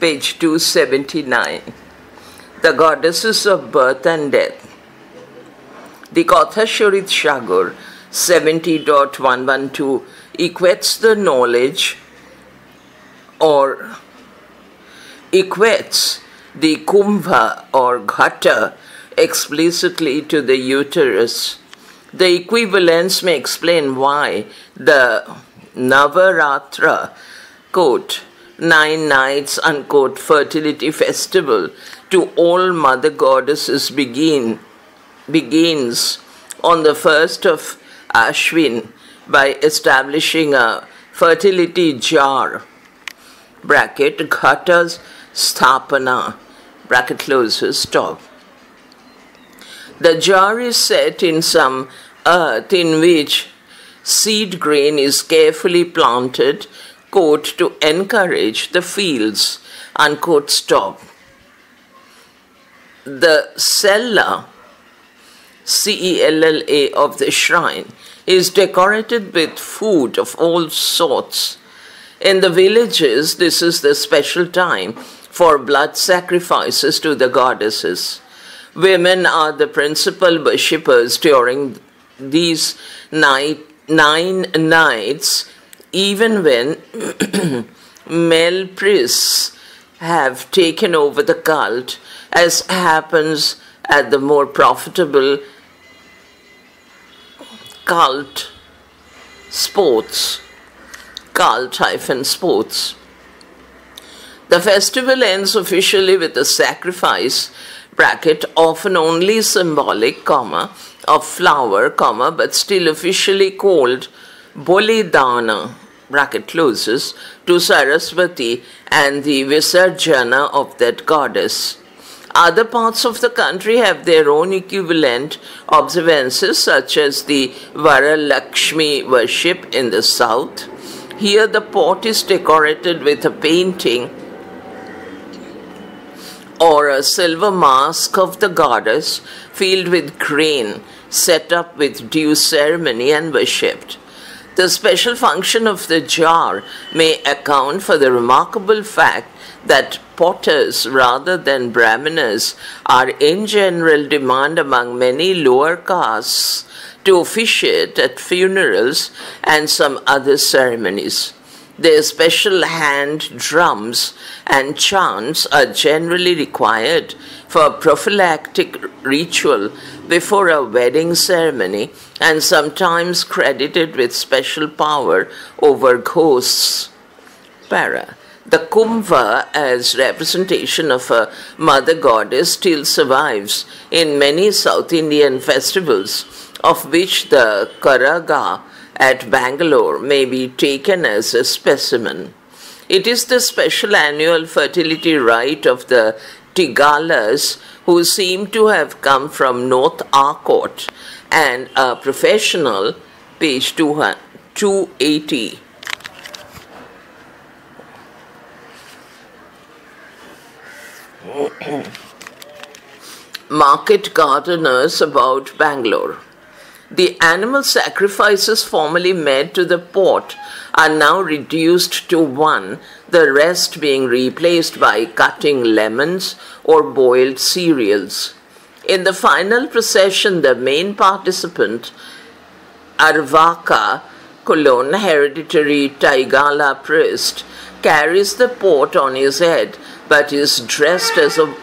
page 279. The goddesses of birth and death. The Katha Shagur 70.112 equates the knowledge or equates the kumbha or ghata explicitly to the uterus. The equivalence may explain why the Navaratra, quote, nine nights, unquote, fertility festival to all mother goddesses begin, begins on the first of Ashwin by establishing a fertility jar, bracket, ghatas sthapana, bracket closes, stop. The jar is set in some earth in which seed grain is carefully planted, quote, to encourage the fields, unquote, stop. The cella, C E L L A, of the shrine is decorated with food of all sorts. In the villages, this is the special time for blood sacrifices to the goddesses. Women are the principal worshippers during these night, nine nights, even when male priests have taken over the cult, as happens at the more profitable cult sports, cult hyphen sports. The festival ends officially with a sacrifice, bracket, often only symbolic, comma, of flower, comma, but still officially called Bolidana, bracket closes, to Saraswati and the Visarjana of that goddess. Other parts of the country have their own equivalent observances, such as the Varalakshmi worship in the south. Here, the pot is decorated with a painting or a silver mask of the goddess filled with grain, set up with due ceremony and worshipped. The special function of the jar may account for the remarkable fact that potters rather than brahmanas are in general demand among many lower castes to officiate at funerals and some other ceremonies. Their special hand drums and chants are generally required for prophylactic ritual before a wedding ceremony and sometimes credited with special power over ghosts. Para. The kumbha, as representation of a mother goddess, still survives in many South Indian festivals, of which the Karaga at Bangalore may be taken as a specimen. It is the special annual fertility rite of the Tigalas, who seem to have come from North Arcot, and a professional, page 280. Market gardeners about Bangalore. The animal sacrifices formerly made to the pot are now reduced to one, the rest being replaced by cutting lemons or boiled cereals. In the final procession, the main participant, Arvaka Kulon, hereditary Taigala priest, carries the pot on his head but is dressed as a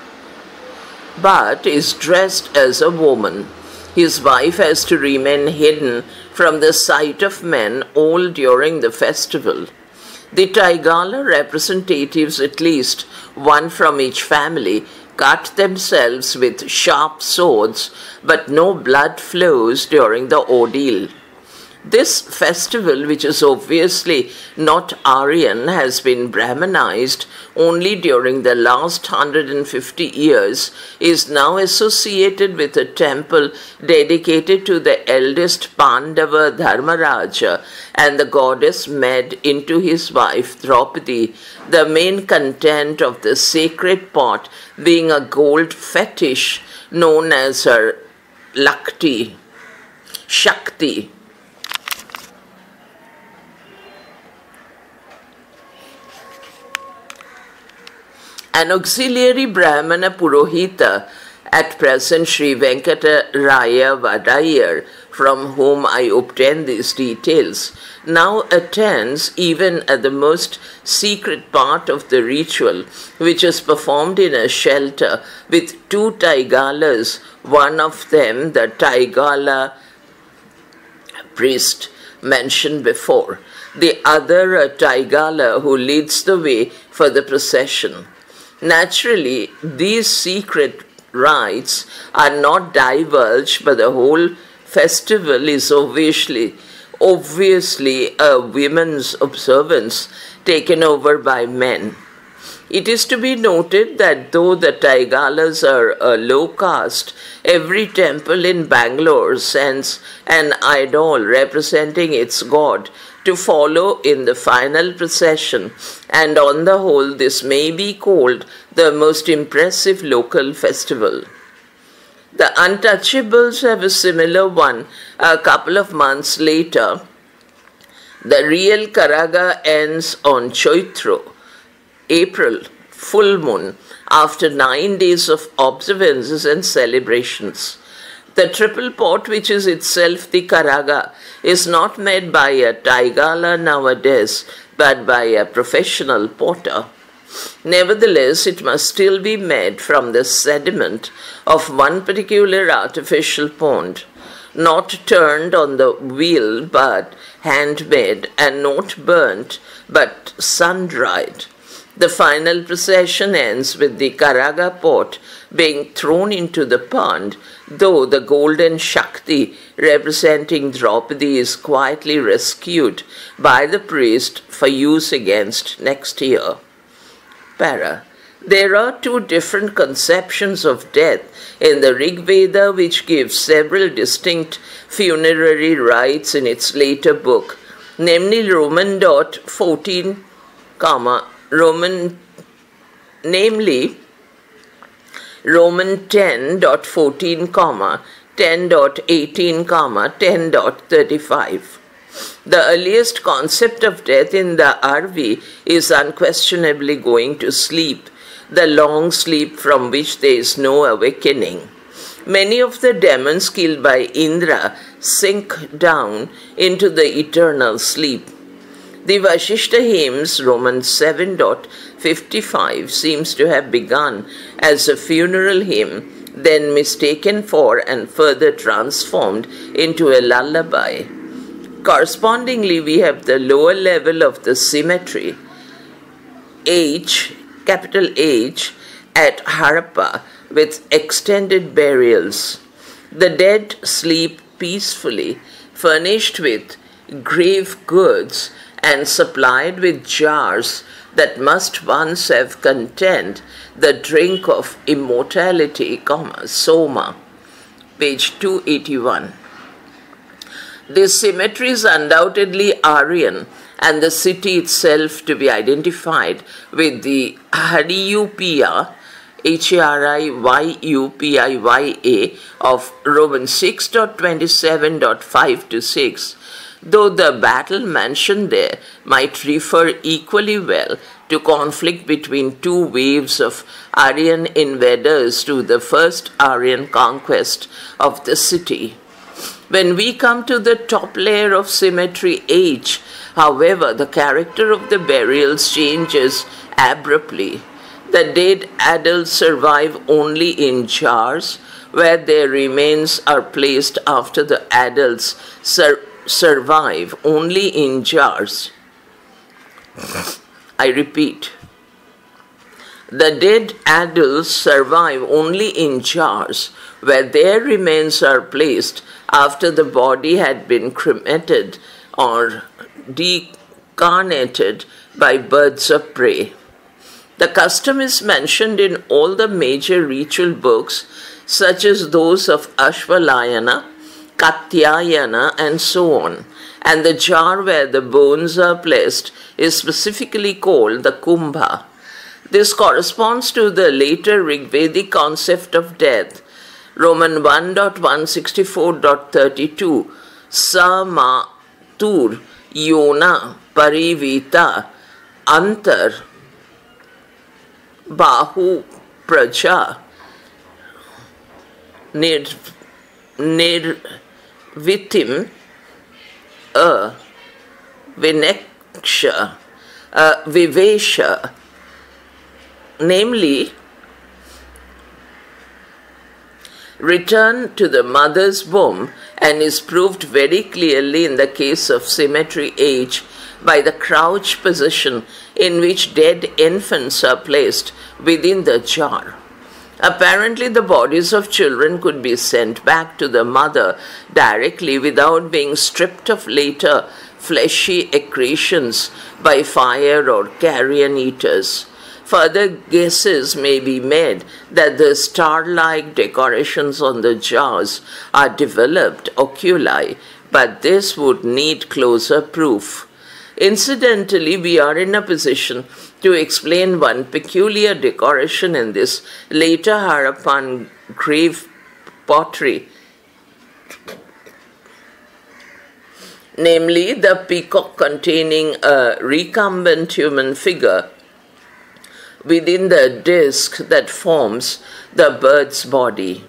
but is dressed as a woman. His wife has to remain hidden from the sight of men all during the festival. The Taigala representatives, at least one from each family, cut themselves with sharp swords, but no blood flows during the ordeal. This festival, which is obviously not Aryan, has been Brahmanized only during the last 150 years, is now associated with a temple dedicated to the eldest Pandava Dharmaraja and the goddess Med into his wife Draupadi, the main content of the sacred pot being a gold fetish known as her Lakti, Shakti. An auxiliary Brahmana Purohita, at present Sri Venkata Raya Vadayar, from whom I obtained these details, now attends even at the most secret part of the ritual, which is performed in a shelter with two Taigalas, one of them the Taigala priest mentioned before, the other a Taigala who leads the way for the procession. Naturally, these secret rites are not divulged, but the whole festival is obviously obviously a women's observance taken over by men. It is to be noted that though the Taigalas are a low caste, every temple in Bangalore sends an idol representing its god to follow in the final procession, and on the whole, this may be called the most impressive local festival. The Untouchables have a similar one a couple of months later. The real Karaga ends on Choitro, April, full moon, after nine days of observances and celebrations. The triple pot, which is itself the Karaga, is not made by a Taigala nowadays, but by a professional potter. Nevertheless, it must still be made from the sediment of one particular artificial pond, not turned on the wheel but handmade, and not burnt but sun dried. The final procession ends with the Karaga pot being thrown into the pond, though the golden Shakti representing Draupadi is quietly rescued by the priest for use against next year para. There are two different conceptions of death in the Rig Veda, which gives several distinct funerary rites in its later book, namely Roman dot 14, comma, Roman, namely Roman 10 dot 14, comma, 10 dot 18, comma, 10 dot 35. The earliest concept of death in the RV is unquestionably going to sleep, the long sleep from which there is no awakening. Many of the demons killed by Indra sink down into the eternal sleep. The Vashishta hymns, Romans 7.55, seems to have begun as a funeral hymn, then mistaken for and further transformed into a lullaby. Correspondingly, we have the lower level of the cemetery, H, capital H, at Harappa with extended burials. The dead sleep peacefully, furnished with grave goods and supplied with jars that must once have contained the drink of immortality, comma, soma. Page 281. This cemetery is undoubtedly Aryan and the city itself to be identified with the Hariyupiya, H-A-R-I-Y-U-P-I-Y-A of Roman 6.27.5 to 6, though the battle mentioned there might refer equally well to conflict between two waves of Aryan invaders to the first Aryan conquest of the city. When we come to the top layer of cemetery H, however, the character of the burials changes abruptly. The dead adults survive only in jars, where their remains are placed after the adults sur- survive only in jars. I repeat. The dead adults survive only in jars, where their remains are placed after the body had been cremated or decarnated by birds of prey. The custom is mentioned in all the major ritual books, such as those of Ashvalayana, Katyayana, and so on. And the jar where the bones are placed is specifically called the kumbha. This corresponds to the later Rigvedic concept of death, Roman 1.164.32 Sama Tur Yona Parivita Antar Bahu Praja Nir, Nirvitim A Vineksha uh, Vivesha namely return to the mother's womb and is proved very clearly in the case of cemetery H by the crouch position in which dead infants are placed within the jar. Apparently, the bodies of children could be sent back to the mother directly without being stripped of later fleshy accretions by fire or carrion eaters. Further guesses may be made that the star-like decorations on the jars are developed oculi, but this would need closer proof. Incidentally, we are in a position to explain one peculiar decoration in this later Harappan grave pottery, namely the peacock containing a recumbent human figure within the disk that forms the bird's body.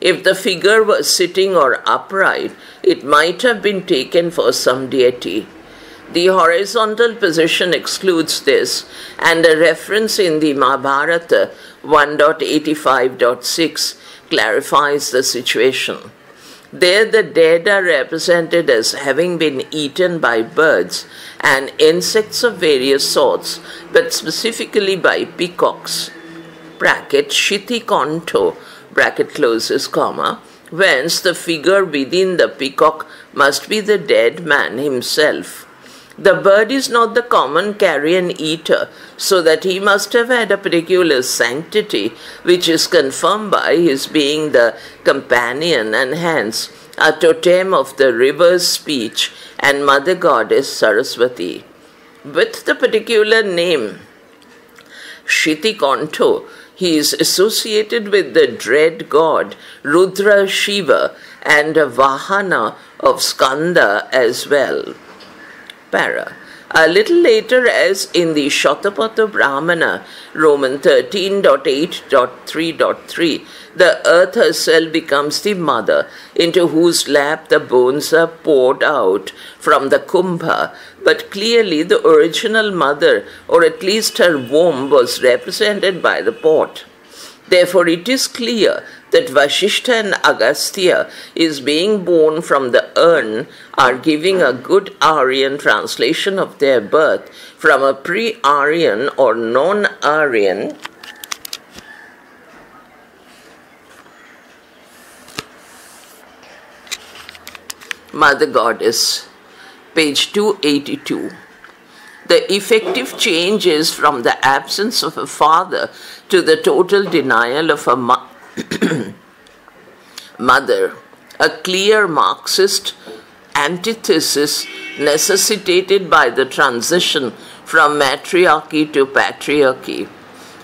If the figure was sitting or upright, it might have been taken for some deity. The horizontal position excludes this, and a reference in the Mahabharata 1.85.6 clarifies the situation. There, the dead are represented as having been eaten by birds and insects of various sorts, but specifically by peacocks. Bracket Shiti Konto, bracket closes, comma, whence the figure within the peacock must be the dead man himself. The bird is not the common carrion eater, so that he must have had a particular sanctity, which is confirmed by his being the companion and hence a totem of the river's speech and mother goddess Saraswati. With the particular name Shitikonto, he is associated with the dread god Rudra Shiva and a Vahana of Skanda as well para. A little later, as in the Shatapatha Brahmana, Roman 13.8.3.3, the earth herself becomes the mother, into whose lap the bones are poured out from the kumbha. But clearly, the original mother, or at least her womb, was represented by the pot. Therefore, it is clear that Vasishtha and Agastya is being born from the urn are giving a good Aryan translation of their birth from a pre-Aryan or non-Aryan Mother Goddess, page 282. The effective change is from the absence of a father to the total denial of a mother mother, a clear Marxist antithesis necessitated by the transition from matriarchy to patriarchy.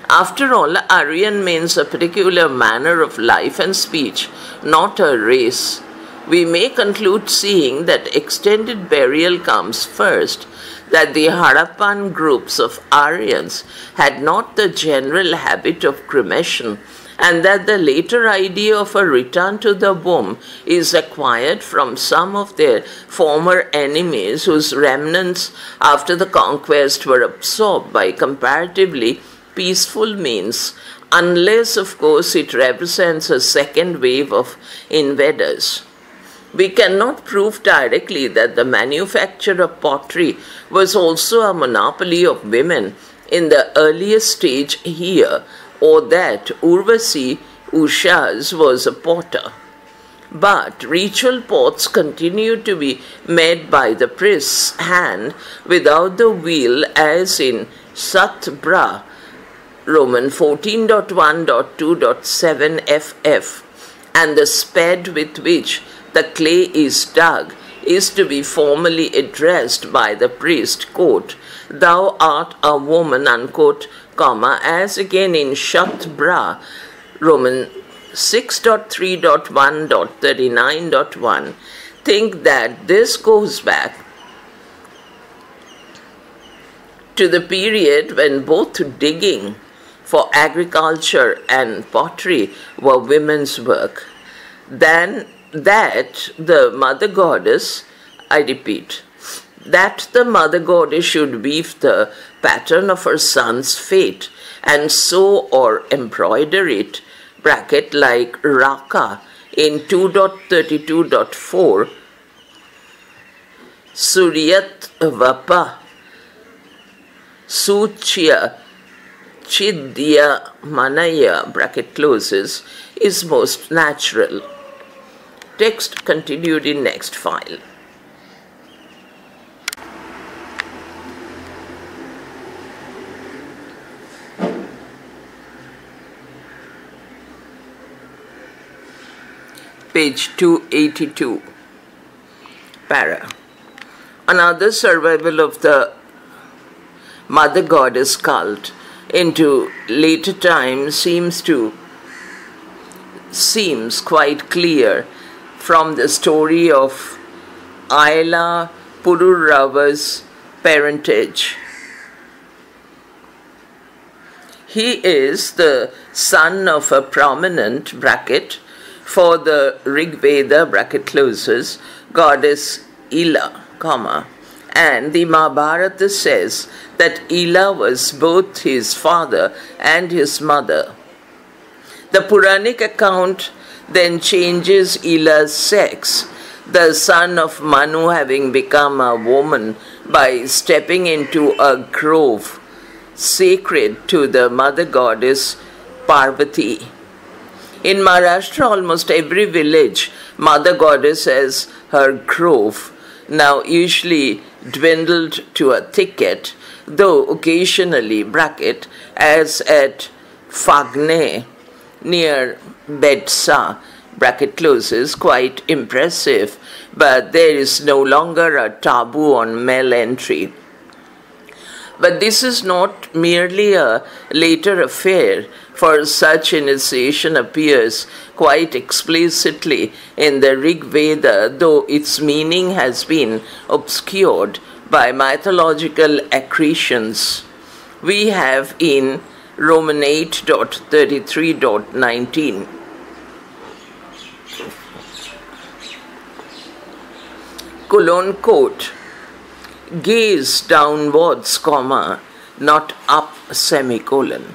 After all, Aryan means a particular manner of life and speech, not a race. We may conclude seeing that extended burial comes first, that the Harappan groups of Aryans had not the general habit of cremation and that the later idea of a return to the womb is acquired from some of their former enemies whose remnants after the conquest were absorbed by comparatively peaceful means, unless, of course, it represents a second wave of invaders. We cannot prove directly that the manufacture of pottery was also a monopoly of women in the earliest stage here, or that Urvasi Ushas was a potter. But ritual pots continue to be made by the priest's hand without the wheel, as in Satbra, Roman 14.1.2.7 FF, and the spade with which the clay is dug is to be formally addressed by the priest, quote, Thou art a woman, unquote, comma, as again in Shatbra, Roman 6.3.1.39.1, think that this goes back to the period when both digging for agriculture and pottery were women's work, then that the mother goddess, I repeat, that the mother goddess should weave the pattern of her son's fate and sew or embroider it, bracket like Raka in 2.32.4, Suryat Vapa, Suchya Chidya Manaya, bracket closes, is most natural. Text continued in next file. Page 282. Para. Another survival of the mother goddess cult into later times seems to seems quite clear from the story of Aila Pururava's parentage. He is the son of a prominent bracket for the Rig Veda bracket closes goddess Ila, comma, and the Mahabharata says that Ila was both his father and his mother. The Puranic account then changes Ila's sex, the son of Manu having become a woman by stepping into a grove sacred to the mother goddess Parvati. In Maharashtra, almost every village, Mother Goddess has her grove, now usually dwindled to a thicket, though occasionally, bracket, as at Fagne near Bedsa, bracket closes, quite impressive, but there is no longer a taboo on male entry. But this is not merely a later affair for such initiation appears quite explicitly in the Rig Veda, though its meaning has been obscured by mythological accretions. We have in Roman 8.33.19. Colon quote, gaze downwards, comma, not up, semicolon.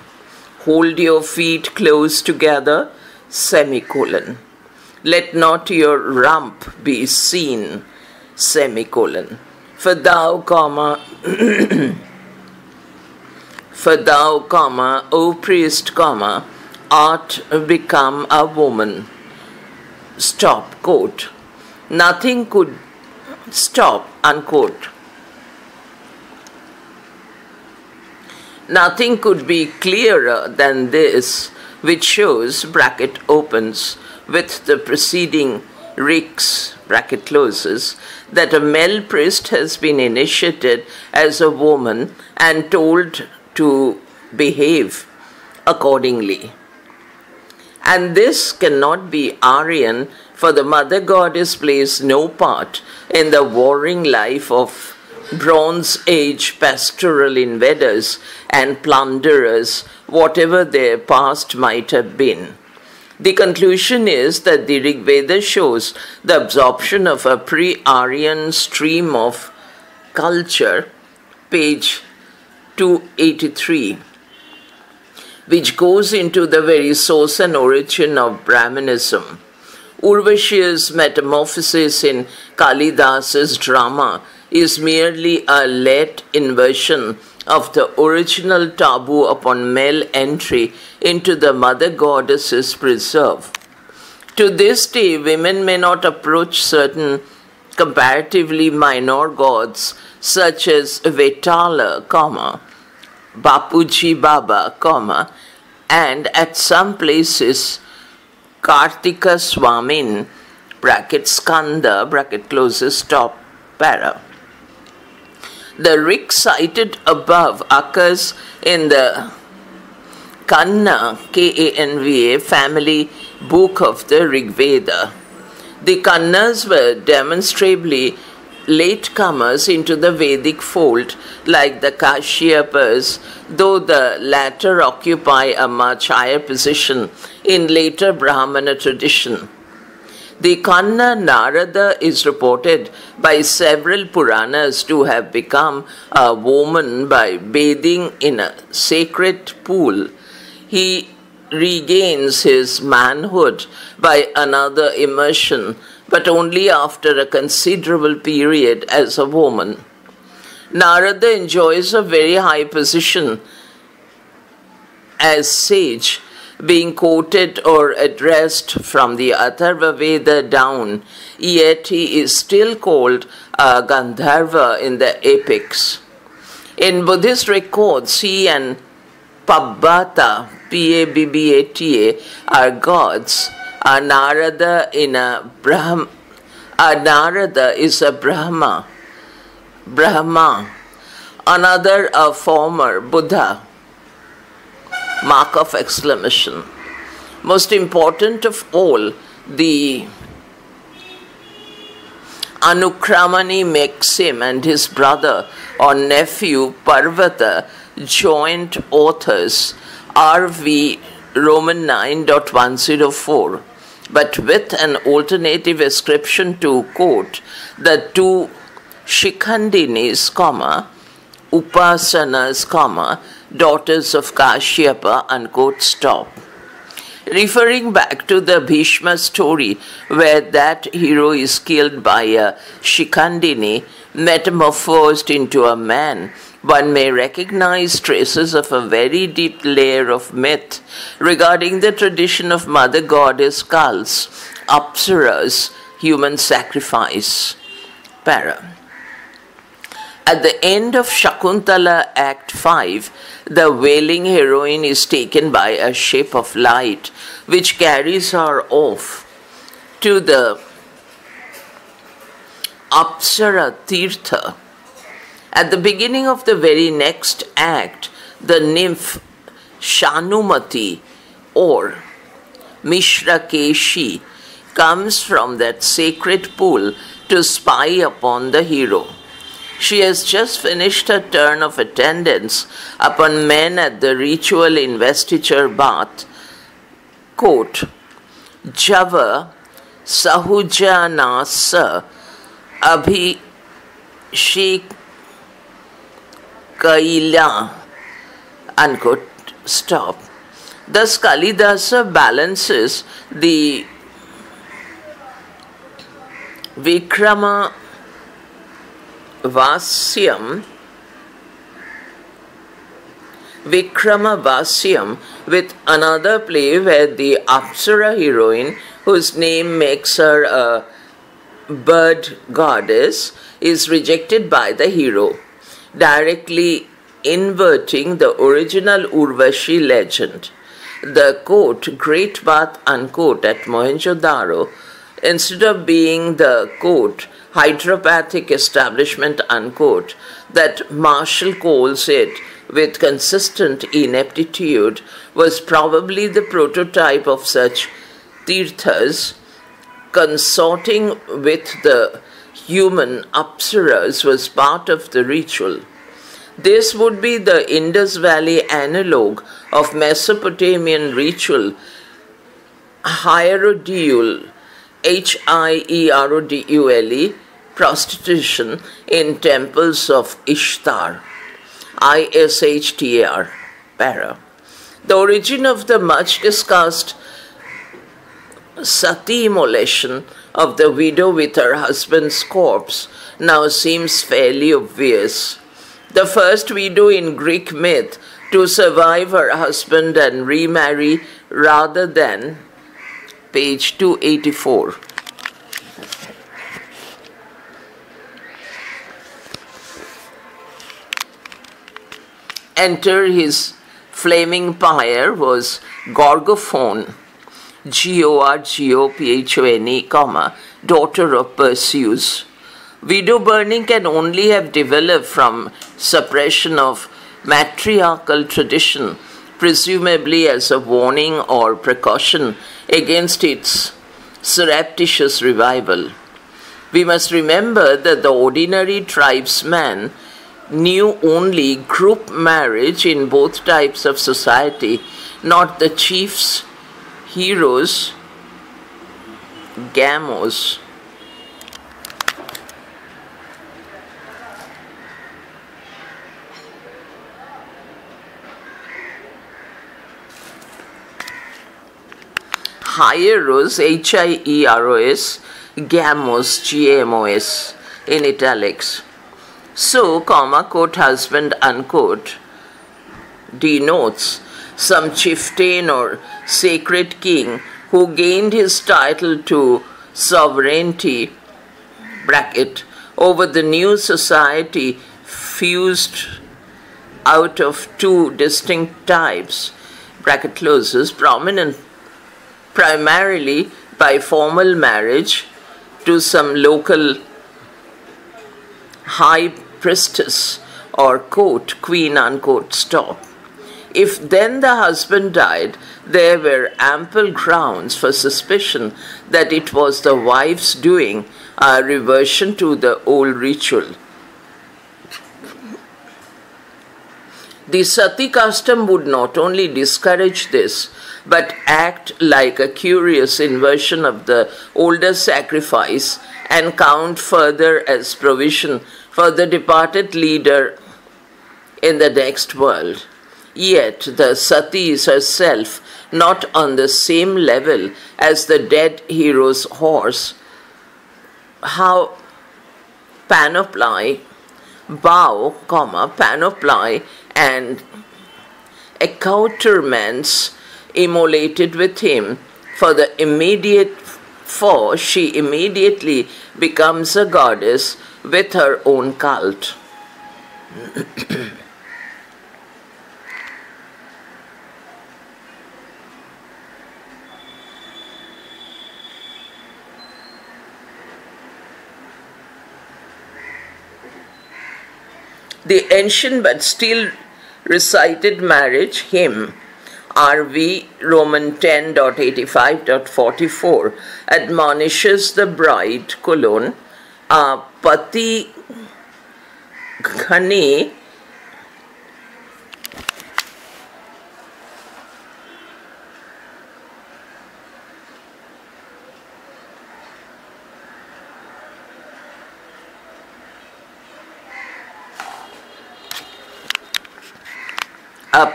Hold your feet close together, semicolon. Let not your rump be seen, semicolon. For thou, comma, for thou, comma, O priest, comma, art become a woman. Stop, quote. Nothing could stop, unquote. Nothing could be clearer than this, which shows bracket opens with the preceding riks bracket closes that a male priest has been initiated as a woman and told to behave accordingly. And this cannot be Aryan, for the mother goddess plays no part in the warring life of Bronze Age pastoral invaders and plunderers, whatever their past might have been. The conclusion is that the Rig Veda shows the absorption of a pre Aryan stream of culture, page 283, which goes into the very source and origin of Brahmanism. Urvashi's metamorphosis in Kalidasa's drama is merely a late inversion of the original taboo upon male entry into the mother goddess's preserve. To this day, women may not approach certain comparatively minor gods such as Vetala, comma, Bapuji Baba, comma, and at some places Kartika Swamin, bracket Skanda, bracket closes top para. The rig cited above occurs in the Kanva, K-A-N-V-A, family book of the Rig Veda. The Kanvas were demonstrably latecomers into the Vedic fold, like the Kashyapas, though the latter occupy a much higher position in later Brahmana tradition. The Kanva Narada is reported by several Puranas to have become a woman by bathing in a sacred pool. He regains his manhood by another immersion, but only after a considerable period as a woman. Narada enjoys a very high position as sage being quoted or addressed from the Atharva Veda down, yet he is still called a Gandharva in the epics. In Buddhist records, he and Pabbata, P-A-B-B-A-T-A, are gods. A Narada in a Brahma, a Narada is a Brahma, Brahma. Another a former Buddha mark of exclamation. Most important of all, the Anukramani makes him and his brother or nephew Parvata, joint authors, RV Roman 9.104, but with an alternative ascription to quote the two Shikhandinis, comma, Apsarases, comma, daughters of Kashyapa, unquote, stop. Referring back to the Bhishma story, where that hero is killed by a Shikhandini, metamorphosed into a man, one may recognize traces of a very deep layer of myth regarding the tradition of Mother Goddess cults, Apsaras, human sacrifice. Para. At the end of Shakuntala Act 5, the wailing heroine is taken by a ship of light which carries her off to the Apsara Tirtha. At the beginning of the very next act, the nymph Shanumati or Mishrakeshi comes from that sacred pool to spy upon the hero. She has just finished her turn of attendance upon men at the ritual investiture bath. Quote, Java Sahujanasa Abhishek Kaila. Unquote. Stop. Thus, Kalidasa balances the Vikrama Vasyam Vikrama Vasyam with another play where the Apsara heroine, whose name makes her a bird goddess, is rejected by the hero, directly inverting the original Urvashi legend. The quote, Great Bath unquote at Mohenjo-Daro, instead of being the quote, hydropathic establishment, unquote, that Marshall calls it with consistent ineptitude, was probably the prototype of such tirthas. Consorting with the human apsaras was part of the ritual. This would be the Indus Valley analog of Mesopotamian ritual, hierodule, H I E R O D U L E, prostitution in temples of Ishtar, I S H T A R, para. The origin of the much discussed sati immolation of the widow with her husband's corpse now seems fairly obvious. The first widow in Greek myth to survive her husband and remarry rather than page 284. Enter his flaming pyre was Gorgophone, G-O-R-G-O-P-H-O-N-E, comma, daughter of Perseus. Widow burning can only have developed from suppression of matriarchal tradition, presumably as a warning or precaution against its surreptitious revival. We must remember that the ordinary tribesman knew only group marriage in both types of society, not the chiefs, hieros, gamos. Hieros, H-I-E-R-O-S, gamos, G-A-M-O-S, in italics. So, comma, quote, husband, unquote, denotes some chieftain or sacred king who gained his title to sovereignty, bracket, over the new society fused out of two distinct types, bracket closes, prominent primarily by formal marriage to some local high priestess or quote, queen unquote, stop. If then the husband died, there were ample grounds for suspicion that it was the wife's doing, a reversion to the old ritual. The sati custom would not only discourage this, but act like a curious inversion of the older sacrifice and count further as provision for the departed leader in the next world. Yet the sati is herself not on the same level as the dead hero's horse. How panoply, bow, comma, panoply, and accoutrements immolated with him for the immediate for she immediately becomes a goddess with her own cult. the ancient but still recited marriage hymn RV Roman 10.85.44 admonishes the bride, colon, uh, Pati Ghani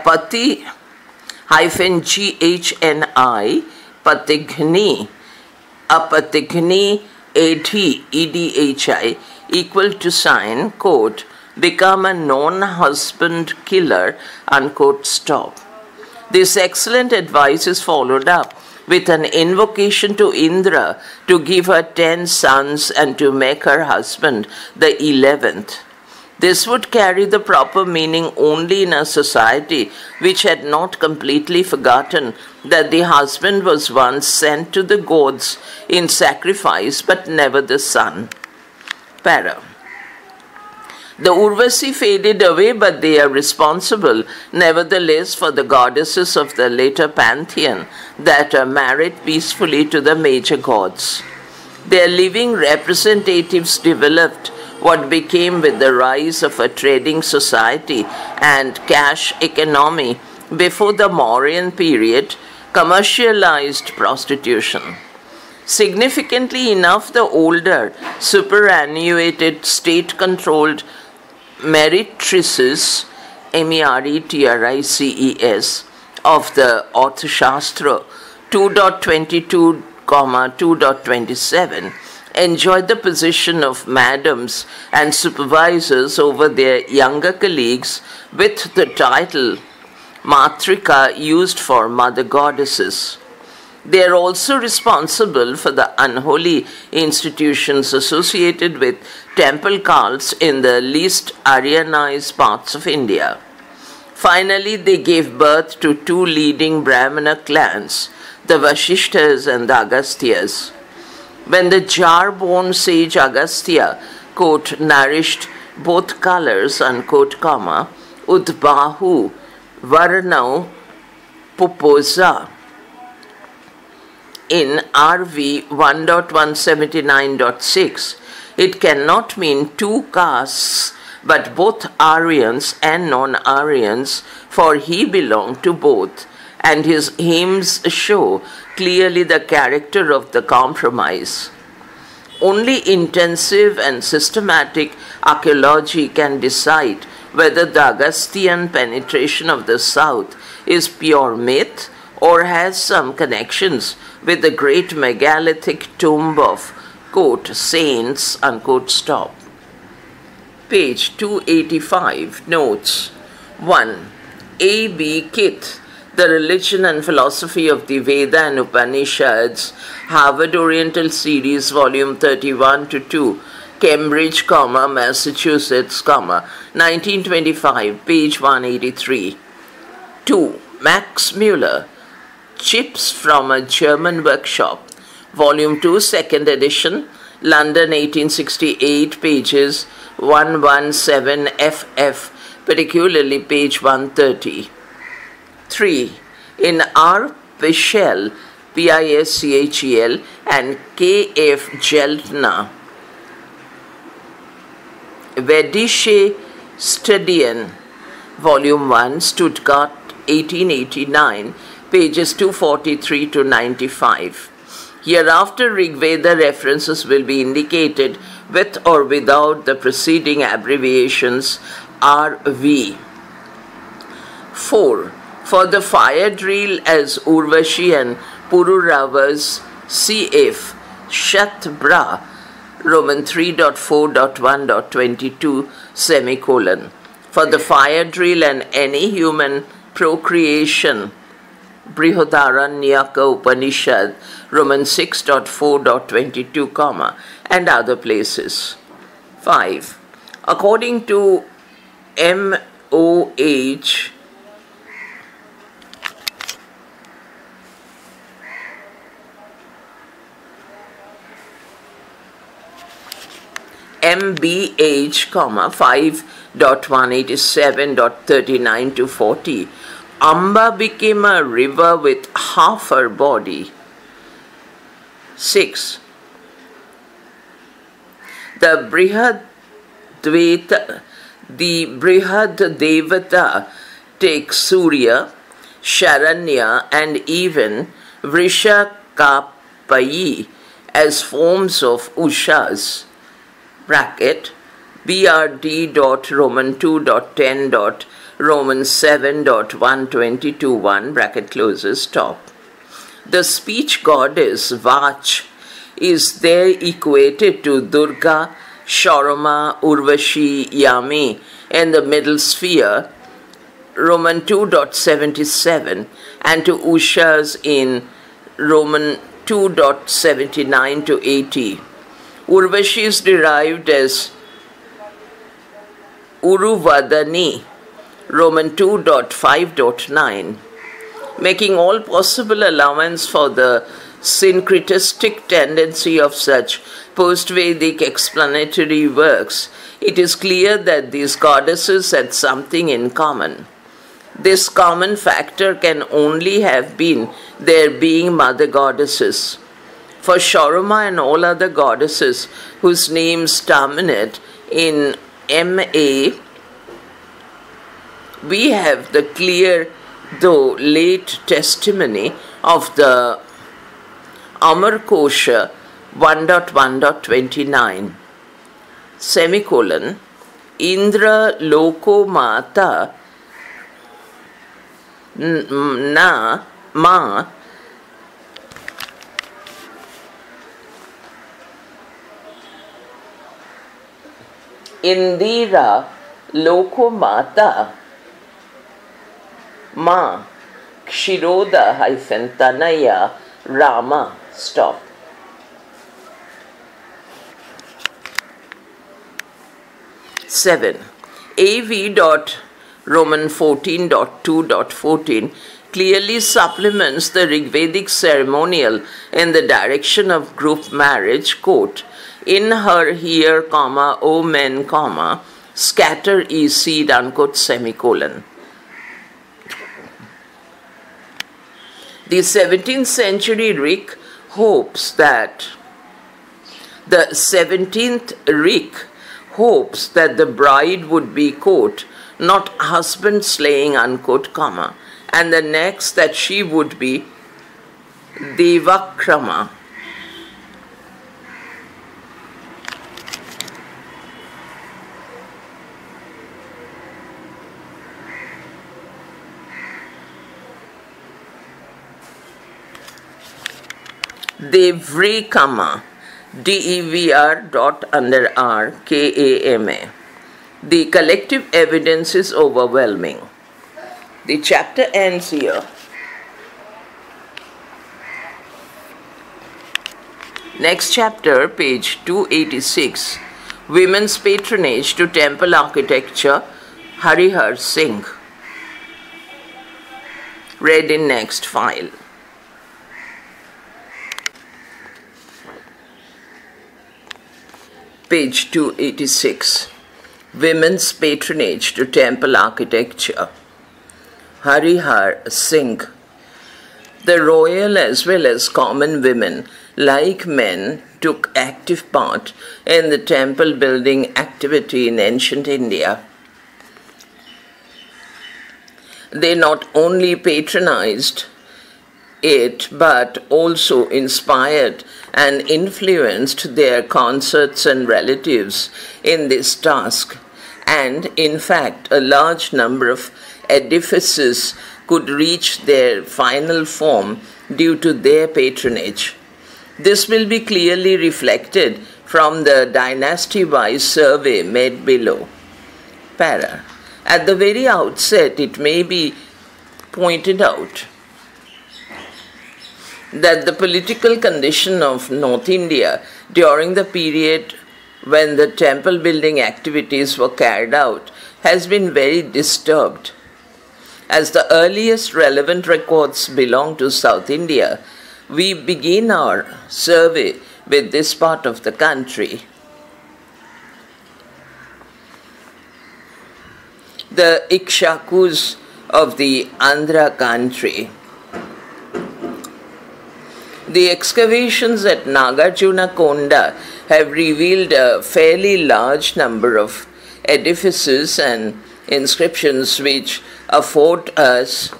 Pati hyphen G-H-N-I, Patighni, Apatighni, A-T, E-D-H-I, equal to sign, quote, become a non-husband killer, unquote, stop. This excellent advice is followed up with an invocation to Indra to give her ten sons and to make her husband the eleventh. This would carry the proper meaning only in a society which had not completely forgotten that the husband was once sent to the gods in sacrifice but never the son. Para. The Urvasi faded away, but they are responsible, nevertheless, for the goddesses of the later pantheon that are married peacefully to the major gods. Their living representatives developed what became with the rise of a trading society and cash economy before the Mauryan period commercialized prostitution. Significantly enough, the older, superannuated, state controlled meretrices, M E R E T R I C E S, of the Arthashastra 2.22, 2.27 enjoyed the position of madams and supervisors over their younger colleagues with the title Matrika used for mother goddesses. They are also responsible for the unholy institutions associated with temple cults in the least Aryanized parts of India. Finally, they gave birth to two leading Brahmana clans, the Vashishtas and the Agasthyas. When the jar-born sage Agastya, quote, nourished both colors, unquote, comma, Udbahu, Varnau, Puposa, in RV 1.179.6, It cannot mean two castes, but both Aryans and non-Aryans, for he belonged to both, and his hymns show clearly the character of the compromise. Only intensive and systematic archaeology can decide whether the Agastyan penetration of the south is pure myth or has some connections with the great megalithic tomb of, quote, saints, unquote, stop. Page 285, notes 1. A. B. Keith, The Religion and Philosophy of the Veda and Upanishads, Harvard Oriental Series, Volume 31 to 2, Cambridge, comma, Massachusetts, comma, 1925, page 183. 2. Max Muller, Chips from a German Workshop, Volume 2, Second Edition, London 1868, pages 117 FF, particularly page 130. 3. In R. Pischel, P-I-S-C-H-E-L, and K.F. Geldner, Vedische Studien, Volume 1, Stuttgart, 1889, pages 243 to 95. Hereafter, Rigveda references will be indicated with or without the preceding abbreviations RV. 4. For the fire drill as Urvashi and Pururava's CF Shatbra Roman 3.4.1.22 semicolon. For the fire drill and any human procreation Brihadaranyaka Upanishad, Roman 6.4.22, comma, and other places. 5. According to MOH, MBH, comma, 5.187.39 to 40, Amba became a river with half her body. 6. The Brihad the Brihad Devata takes Surya, Sharanya, and even Vrishakapayi as forms of Ushas. Bracket BRD dot Roman 2.10 dot Romans 7.122.1 bracket closes stop. The speech goddess Vach is there equated to Durga, Sharma, Urvashi, Yami in the middle sphere, Roman 2.77, and to Ushas in Roman 2.79 to 80. Urvashi is derived as Uruvadani Roman 2.5.9, making all possible allowance for the syncretistic tendency of such post-Vedic explanatory works, it is clear that these goddesses had something in common. This common factor can only have been their being mother goddesses. For Sharma and all other goddesses whose names terminate in MA we have the clear, though late testimony of the Amar Kosha 1.1.29 semicolon Indra Loko Mata Na Ma Indira Loko Mata Ma, Kshiroda hyphen Tanaya, Rama. Stop. Seven. AV dot Roman 14.2.14 clearly supplements the Rigvedic ceremonial in the direction of group marriage, quote, in her here, comma, O men, comma, scatter ye seed, unquote, semicolon. The 17th century Rik hopes that The 17th Rik hopes that the bride would be, quote, not husband slaying, unquote, comma, and the next that she would be Devakrama. Devrikama, D-E-V-R dot under R, K-A-M-A. The collective evidence is overwhelming. The chapter ends here. Next chapter, page 286. Women's patronage to temple architecture, Harihar Singh. Read in next file. Page 286. Women's patronage to temple architecture. Harihar Singh. The royal as well as common women, like men, took active part in the temple building activity in ancient India. They not only patronized it but also inspired and influenced their consorts and relatives in this task. And in fact, a large number of edifices could reach their final form due to their patronage. This will be clearly reflected from the dynasty wise survey made below. Para. At the very outset, it may be pointed out that the political condition of North India during the period when the temple building activities were carried out has been very disturbed. As the earliest relevant records belong to South India, we begin our survey with this part of the country. The Ikshvakus of the Andhra country the excavations at Nagarjuna Konda have revealed a fairly large number of edifices and inscriptions which afford us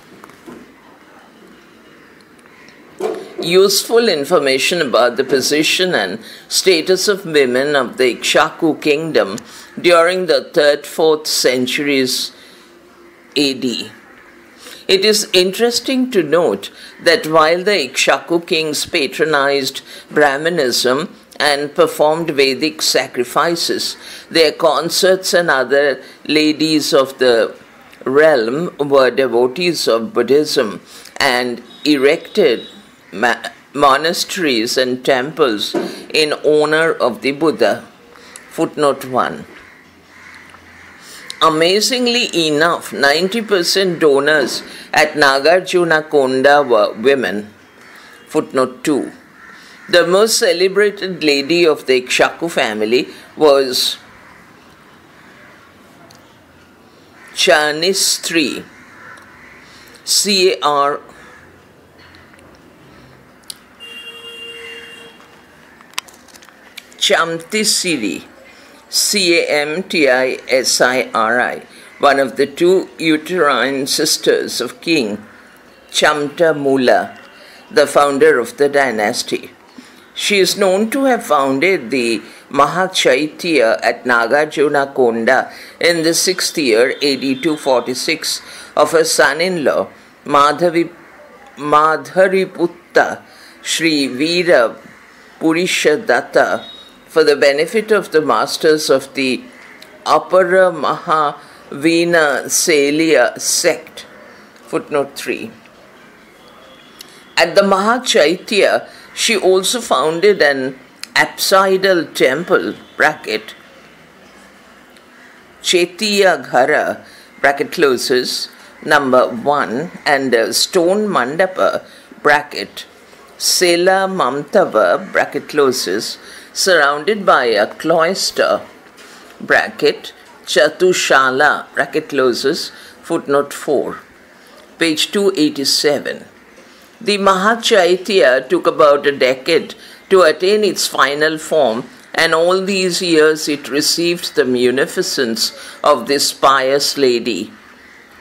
useful information about the position and status of women of the Ikshvaku kingdom during the 3rd 4th centuries AD. It is interesting to note that while the Ikshvaku kings patronized Brahmanism and performed Vedic sacrifices, their consorts and other ladies of the realm were devotees of Buddhism and erected ma- monasteries and temples in honor of the Buddha. Footnote 1. Amazingly enough, 90% donors at Nagarjuna Konda were women. Footnote 2. The most celebrated lady of the Ikshvaku family was Charnistri, C A R Chamtisiri. C A M T I S I R I, one of the two uterine sisters of King Chamta Mula, the founder of the dynasty. She is known to have founded the Mahachaitya at Nagarjuna Konda in the 6th year AD 246 of her son-in-law Madhavi, Madhariputta Sri Veera Purishadatta for the benefit of the masters of the Apara Mahavina Salya sect. Footnote 3. At the Mahachaitya, she also founded an apsidal temple, bracket, Chetiya Ghara, bracket closes, number 1, and stone mandapa, bracket, Sela Mamtava, bracket closes, surrounded by a cloister bracket chatushala bracket closes footnote 4 page 287 the mahachaitya took about a decade to attain its final form, and all these years it received the munificence of this pious lady.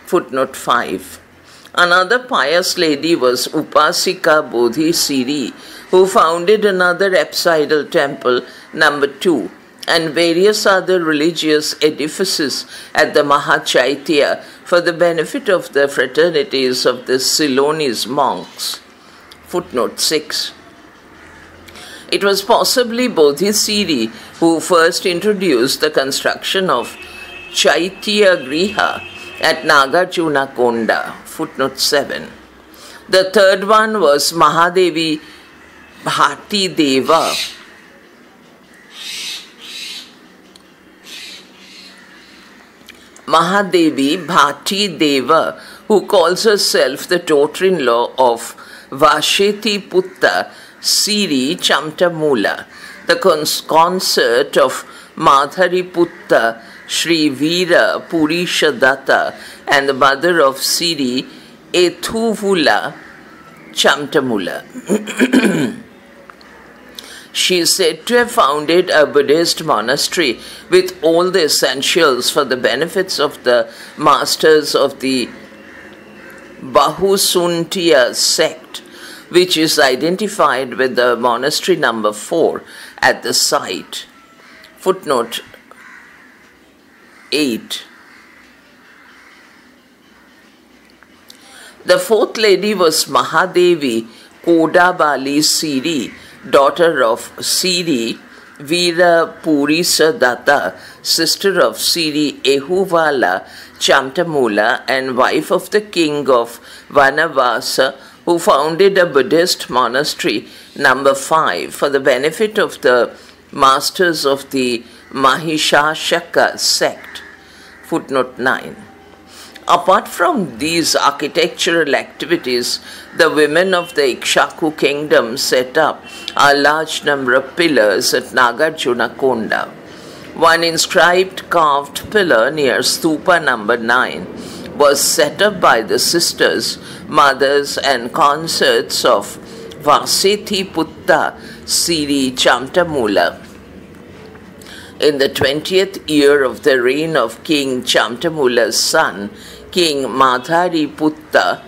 Footnote 5. Another pious lady was Upasika Bodhi Siri, who founded another apsidal temple, number 2, and various other religious edifices at the Mahachaitya for the benefit of the fraternities of the Ceylonese monks. Footnote 6. It was possibly Bodhisiri who first introduced the construction of Chaitya Griha at Nagarjuna Konda footnote 7. The third one was Mahadevi Bhati Deva. Mahadevi Bhati Deva, who calls herself the daughter-in-law of Vasheti Putta Siri Chamtamula, the consort of Madhari Putta Sri Veera Purishadatta and the mother of Siri Ethuvula Chamtamula. she is said to have founded a Buddhist monastery with all the essentials for the benefits of the masters of the Bahusuntiya sect, which is identified with the monastery number 4 at the site. Footnote 8. The fourth lady was Mahadevi Kodabali Siri, daughter of Siri Veera Purisa Datta, sister of Siri Ehuvala Chamtamula and wife of the king of Vanavasa, who founded a Buddhist monastery number 5 for the benefit of the masters of the Mahishashaka sect. Footnote 9. Apart from these architectural activities, the women of the Ikshvaku kingdom set up a large number of pillars at Nagarjuna Konda. One inscribed carved pillar near Stupa number 9 was set up by the sisters, mothers, and consorts of Vaseti Putta Siri Chamtamula in the twentieth year of the reign of King Chamtamula's son, King Madhari Putta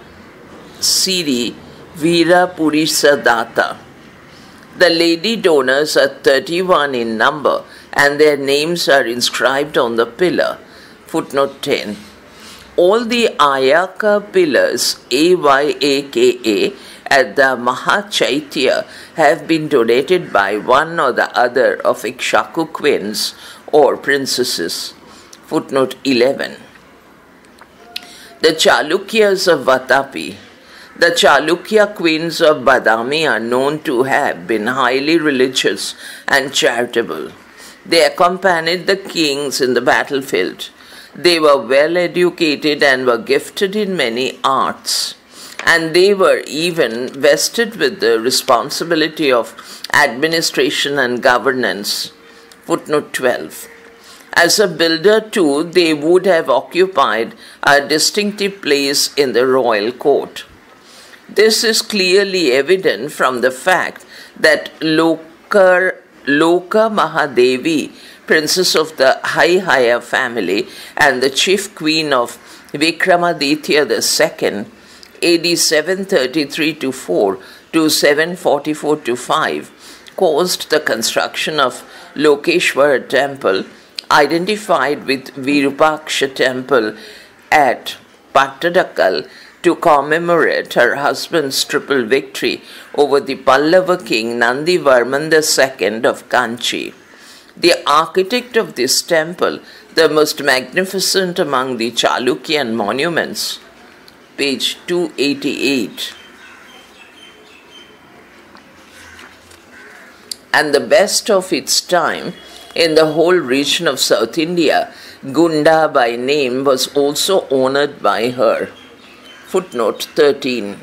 Siri Veerapurisadata. The lady donors are 31 in number and their names are inscribed on the pillar. Footnote 10. All the Ayaka pillars, A-Y-A-K-A, at the Mahachaitya have been donated by one or the other of Ikshvaku queens or princesses. Footnote 11. The Chalukyas of Vatapi. The Chalukya queens of Badami are known to have been highly religious and charitable. They accompanied the kings in the battlefield. They were well educated and were gifted in many arts and they were even vested with the responsibility of administration and governance. Footnote 12. As a builder, too, they would have occupied a distinctive place in the royal court. This is clearly evident from the fact that Loka, Loka Mahadevi, princess of the Haihaya family and the chief queen of Vikramaditya II, AD 733 to 4 to 744 to 5 caused the construction of Lokeshwara temple identified with Virupaksha temple at Pattadakal to commemorate her husband's triple victory over the Pallava king Nandivarman II of Kanchi. The architect of this temple, the most magnificent among the Chalukyan monuments, page 288. And the best of its time in the whole region of South India, Gunda by name was also honored by her. Footnote 13.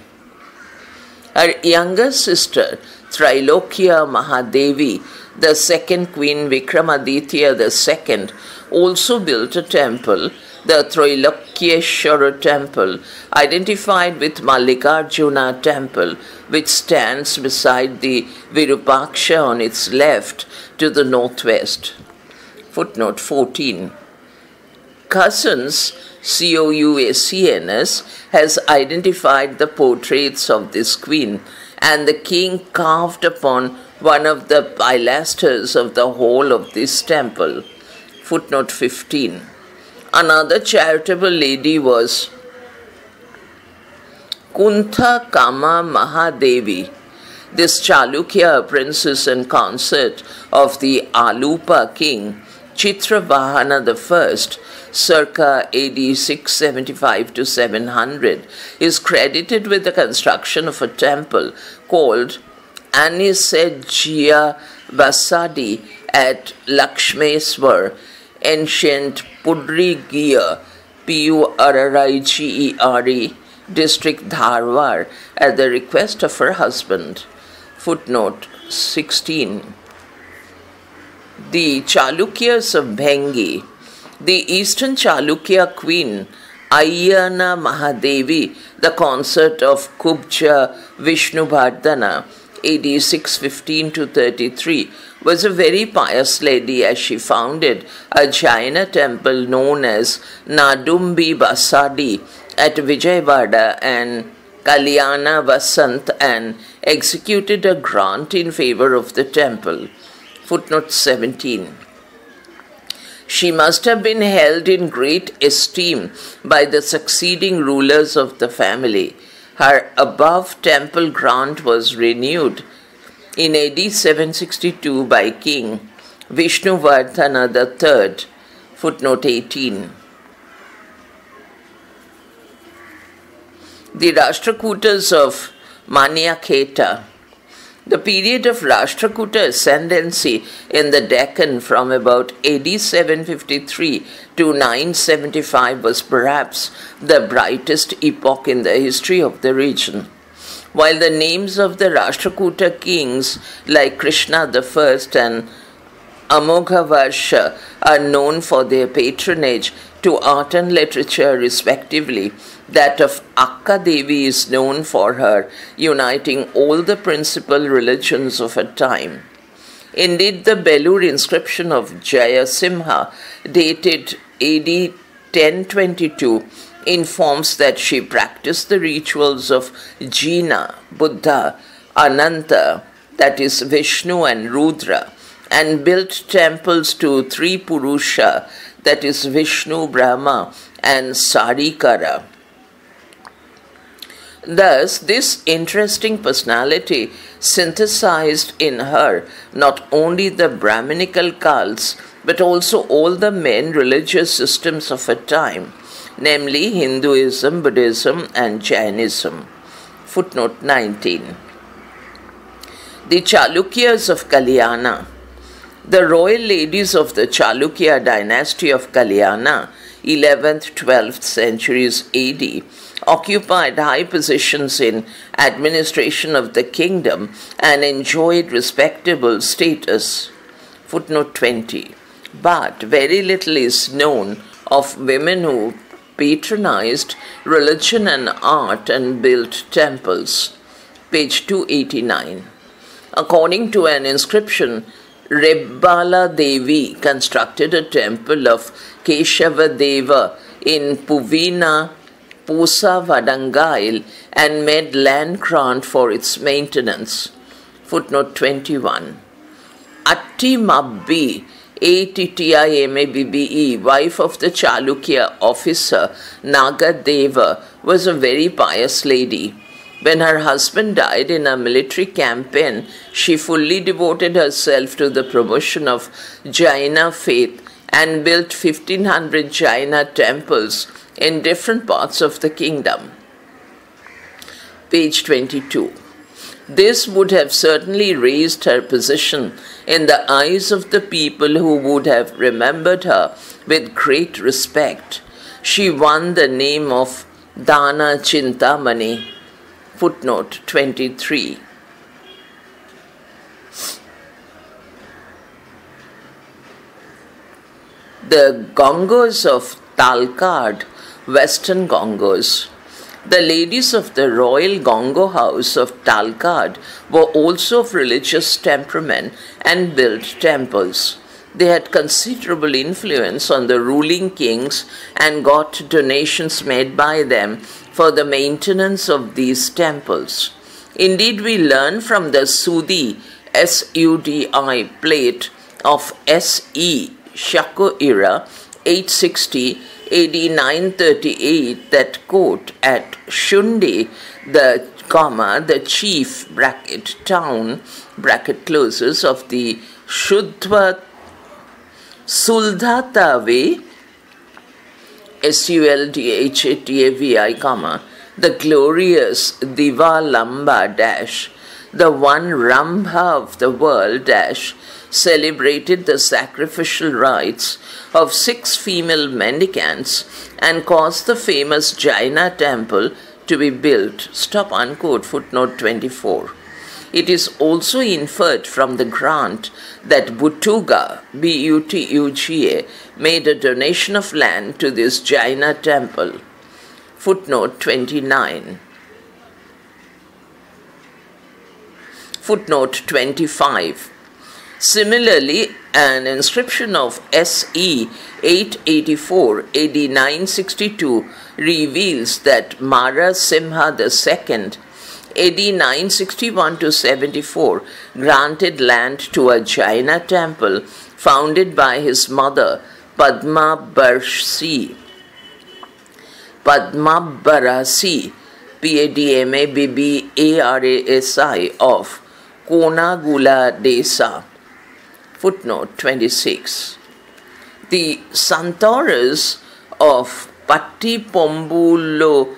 Her younger sister, Trilokya Mahadevi, the second queen Vikramaditya II, also built a temple the Trailokyeshwara temple, identified with Mallikarjuna temple, which stands beside the Virupaksha on its left to the northwest. Footnote 14. Cousins, C O U A C N S, has identified the portraits of this queen and the king carved upon one of the pilasters of the hall of this temple. Footnote 15. Another charitable lady was Kumkuma Mahadevi. This Chalukya princess and consort of the Alupa king, Chitravahana I, circa AD 675 to 700, is credited with the construction of a temple called Anisejya Vasadi at Lakshmeswar, ancient Pudrigiya, P-U-R-R-I-G-E-R-E, district Dharwar, at the request of her husband. Footnote 16. The Chalukyas of Vengi, the eastern Chalukya queen, Ayyana Mahadevi, the consort of Kubja Vishnuvardhana, AD 615 to 33, was a very pious lady as she founded a Jaina temple known as Nadumbi Basadi at Vijayawada and Kalyana Vasant and executed a grant in favor of the temple. Footnote 17. She must have been held in great esteem by the succeeding rulers of the family her above temple grant was renewed in AD 762 by King Vishnuvardhana III, footnote 18. The Rashtrakutas of Manyakheta the period of Rashtrakuta ascendancy in the Deccan from about AD 753 to 975 was perhaps the brightest epoch in the history of the region. While the names of the Rashtrakuta kings like Krishna I and Amoghavarsha are known for their patronage to art and literature respectively, that of Akka Devi is known for her uniting all the principal religions of her time. Indeed, the Belur inscription of Jayasimha, dated AD 1022, informs that she practiced the rituals of Jina, Buddha, Ananta, that is Vishnu and Rudra, and built temples to three Purusha, that is Vishnu, Brahma, and Sarikara. Thus, this interesting personality synthesized in her not only the Brahminical cults but also all the main religious systems of her time, namely Hinduism, Buddhism, and Jainism. Footnote 19. The Chalukyas of Kalyana. The royal ladies of the Chalukya dynasty of Kalyana, 11th 12th centuries AD, occupied high positions in administration of the kingdom and enjoyed respectable status. Footnote 20. But very little is known of women who patronized religion and art and built temples. Page 289. According to an inscription, Rebbala Devi constructed a temple of Keshava Deva in Puvina Pusa Vadangail and made land grant for its maintenance. Footnote 21. Atti Mabbi, A-T-T-I-M-A-B-B-E, wife of the Chalukya officer Nagadeva, was a very pious lady. When her husband died in a military campaign, she fully devoted herself to the promotion of Jaina faith and built 1500 Jaina temples in different parts of the kingdom. Page 22. This would have certainly raised her position in the eyes of the people who would have remembered her with great respect. She won the name of Dana Chintamani. Footnote 23. The Gongos of Talkad, Western Gongos. The ladies of the royal Gongo house of Talkad were also of religious temperament and built temples. They had considerable influence on the ruling kings and got donations made by them for the maintenance of these temples. Indeed, we learn from the Sudi, S-U-D-I plate of S.E. Shako era, 860 AD 938 that quote at Shundi, the comma, the chief bracket town bracket closes of the Shuddha Suldhatavi S-U-L-D-H-A-T-A-V-I, comma, the glorious Divalamba dash, the one Rambha of the world dash, celebrated the sacrificial rites of six female mendicants and caused the famous Jaina temple to be built. Stop unquote, footnote 24. It is also inferred from the grant that Butuga, B-U-T-U-G-A, made a donation of land to this Jaina temple. Footnote 29. Footnote 25. Similarly, an inscription of SE 884 AD 962 reveals that Mara Simha II AD 961 to 74 granted land to a Jaina temple founded by his mother Padma Barsi. Padma Barasi, P-A-D-M-A-B-B-A-R-A-S-I of Konagula Desa Footnote 26. The Santoras of Pattipombulo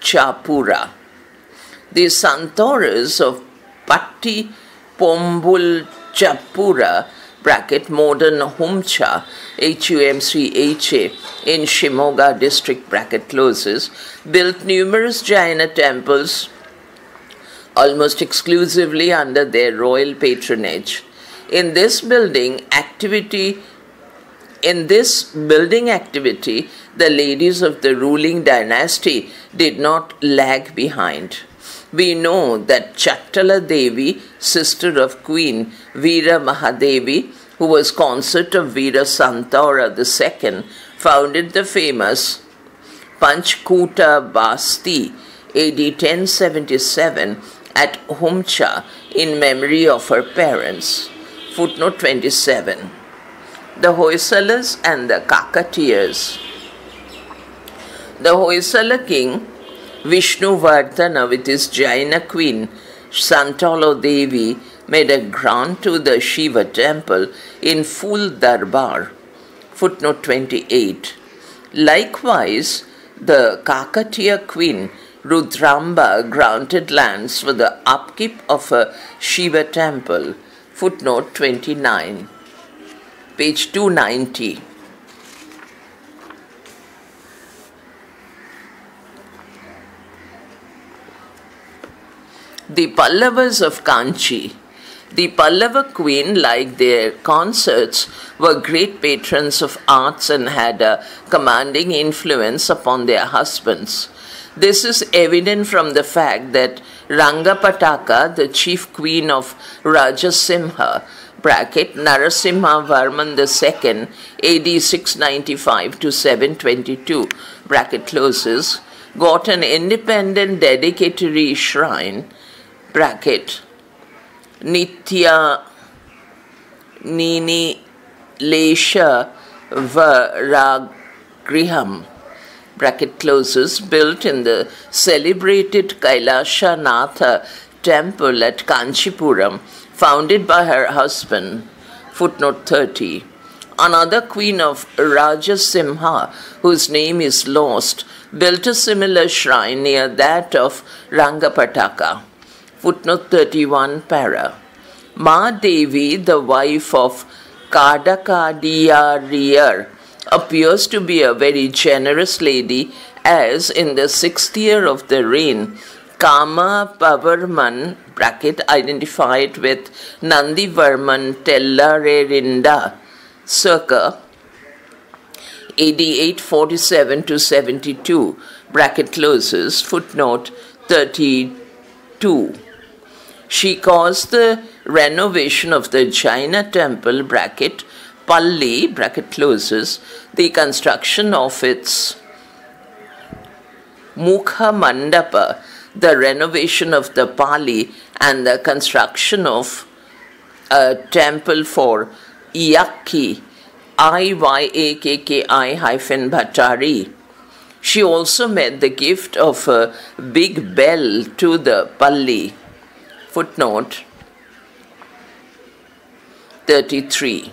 Chapura. The Santoras of Pombul Chapura bracket modern Humcha H-U-M-C-H-A in Shimoga district bracket closes built numerous Jaina temples almost exclusively under their royal patronage in this building activity in this building activity the ladies of the ruling dynasty did not lag behind we know that Chattala Devi, sister of Queen Veera Mahadevi, who was consort of Veera Santara II, founded the famous Panchkuta Basti AD 1077 at Humcha in memory of her parents. Footnote 27. The Hoysalas and the Kakatiyas. The Hoysala king Vishnuvardhana with his Jaina queen Santalo Devi made a grant to the Shiva temple in full darbar. Footnote 28. Likewise, the Kakatiya queen Rudramba granted lands for the upkeep of a Shiva temple Footnote 29, page 290. The Pallavas of Kanchi. The Pallava queen, like their consorts, were great patrons of arts and had a commanding influence upon their husbands. This is evident from the fact that Rangapataka, the chief queen of Rajasimha, bracket Narasimha Varman II, AD 695 to 722, bracket closes, got an independent dedicatory shrine, bracket Nitya Nini Lesha Varagriham bracket closes, built in the celebrated Kailasha Natha temple at Kanchipuram, founded by her husband. Footnote 30. Another queen of Rajasimha, whose name is lost, built a similar shrine near that of Rangapataka. Footnote 31 para. Ma Devi, the wife of Kadakadiyariyar, appears to be a very generous lady, as in the sixth year of the reign, Kama Pavarman bracket identified with Nandi Varman Tellarerinda circa AD 847 to 72, bracket closes, footnote 32. She caused the renovation of the Jaina temple, bracket, Palli, bracket closes, the construction of its Mukha Mandapa, the renovation of the Pali, and the construction of a temple for Iyakki, I-Y-A-K-K-I hyphen Bhattari. She also made the gift of a big bell to the Palli. Footnote 33.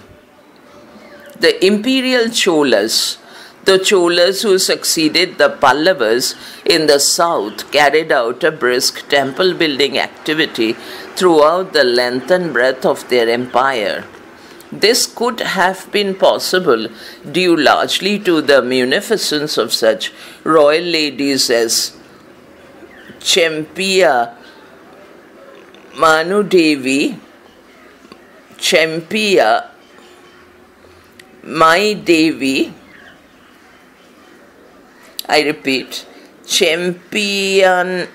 The imperial Cholas the Cholas who succeeded the Pallavas in the south carried out a brisk temple building activity throughout the length and breadth of their empire. This could have been possible due largely to the munificence of such royal ladies as Chempia Manu Devi, Mai Devi, I repeat, champion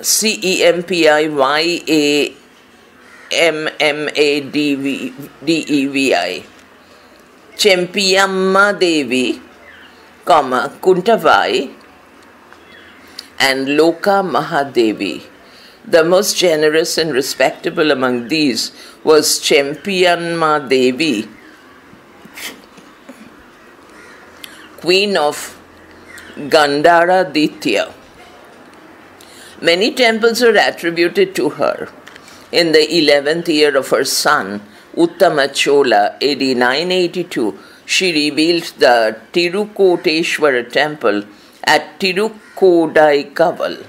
C E M P I Y A M M A D V D E V I Chempiyamma Devi, comma Kuntavai and Loka Mahadevi. The most generous and respectable among these was Chempiyamma Devi queen of Gandhara Ditya. Many temples are attributed to her. In the 11th year of her son, Uttama Chola, AD 982, she rebuilt the Tirukoteshwara temple at Tirukodaikaval.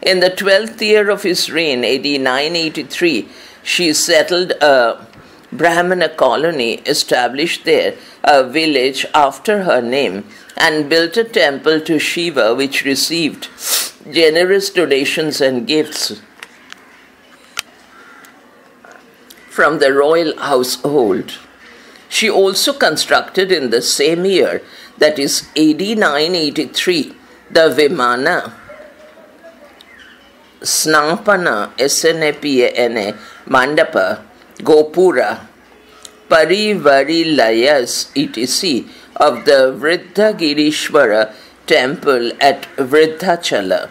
In the 12th year of his reign, AD 983, she settled a Brahmana colony established there a village after her name and built a temple to Shiva which received generous donations and gifts from the royal household. She also constructed in the same year, that is AD 983, the Vimana Snapana SNAPANA Mandapa Gopura Parivarilayas etc. of the Vriddhagirishvara temple at Vriddhachala.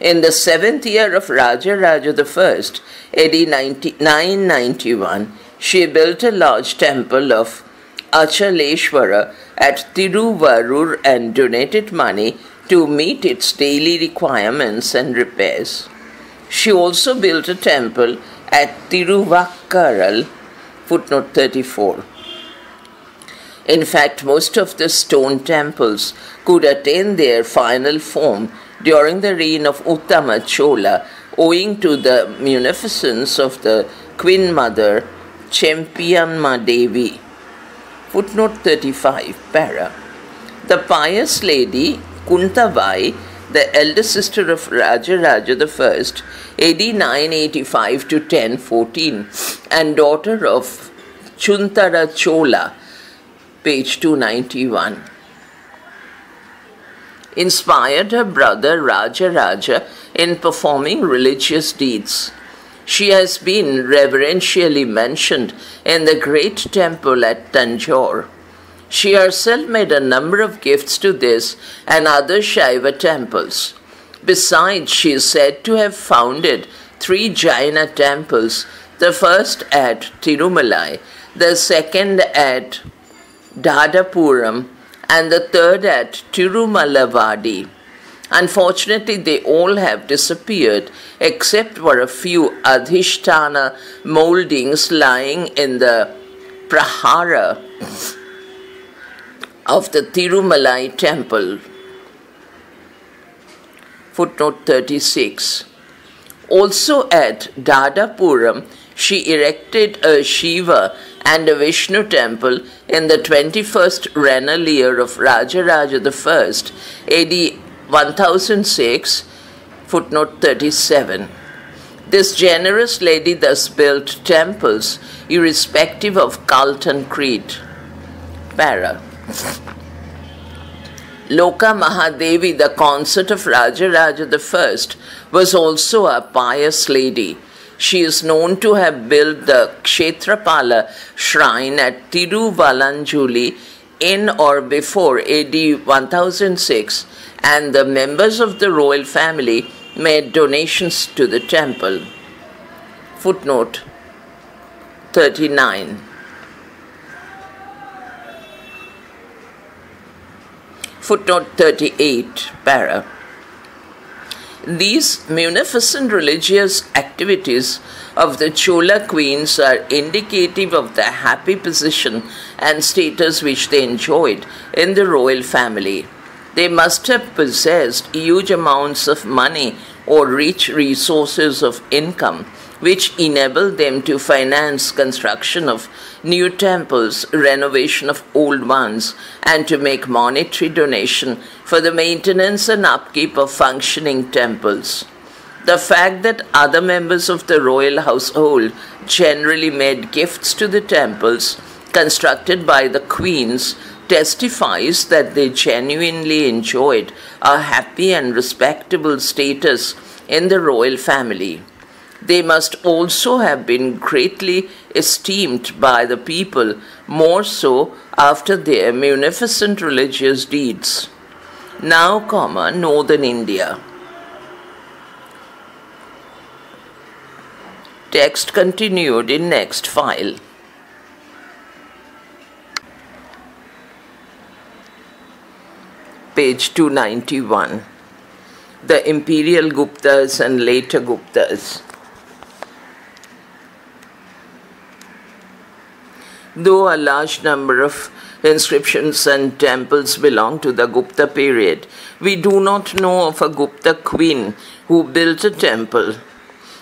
In the seventh year of Raja Raja I, AD 991, she built a large temple of Achaleshwara at Tiruvarur and donated money to meet its daily requirements and repairs. She also built a temple at Tiruvakkaral, footnote 34. In fact, most of the stone temples could attain their final form during the reign of Uttama Chola owing to the munificence of the Queen Mother Chempiyamma Devi. Footnote 35, para. The pious lady Kuntavai the elder sister of Raja Raja I, AD 985 to 1014, and daughter of Chuntara Chola, page 291. Inspired her brother Raja Raja in performing religious deeds. She has been reverentially mentioned in the great temple at Tanjore. She herself made a number of gifts to this and other Shaiva temples. Besides, she is said to have founded three Jaina temples the first at Tirumalai, the second at Dadapuram, and the third at Tirumalavadi. Unfortunately, they all have disappeared except for a few Adhishtana moldings lying in the Prahara of the Tirumalai temple. Footnote 36. Also at Dadapuram, she erected a Shiva and a Vishnu temple in the 21st regnal year of Rajaraja I, AD 1006, footnote 37. This generous lady thus built temples irrespective of cult and creed. para. Loka Mahadevi, the consort of Rajaraja I, was also a pious lady. She is known to have built the Kshetrapala shrine at Tiruvalanjuli in or before AD 1006, and the members of the royal family made donations to the temple. Footnote 39. Footnote 38, para. These munificent religious activities of the Chola queens are indicative of the happy position and status which they enjoyed in the royal family. They must have possessed huge amounts of money or rich resources of income which enabled them to finance construction of new temples, renovation of old ones, and to make monetary donation for the maintenance and upkeep of functioning temples. The fact that other members of the royal household generally made gifts to the temples constructed by the queens testifies that they genuinely enjoyed a happy and respectable status in the royal family. They must also have been greatly esteemed by the people, more so after their munificent religious deeds. Now, comma, northern India. Text continued in next file. Page 291. The Imperial Guptas and later Guptas. Though a large number of inscriptions and temples belong to the Gupta period, we do not know of a Gupta queen who built a temple.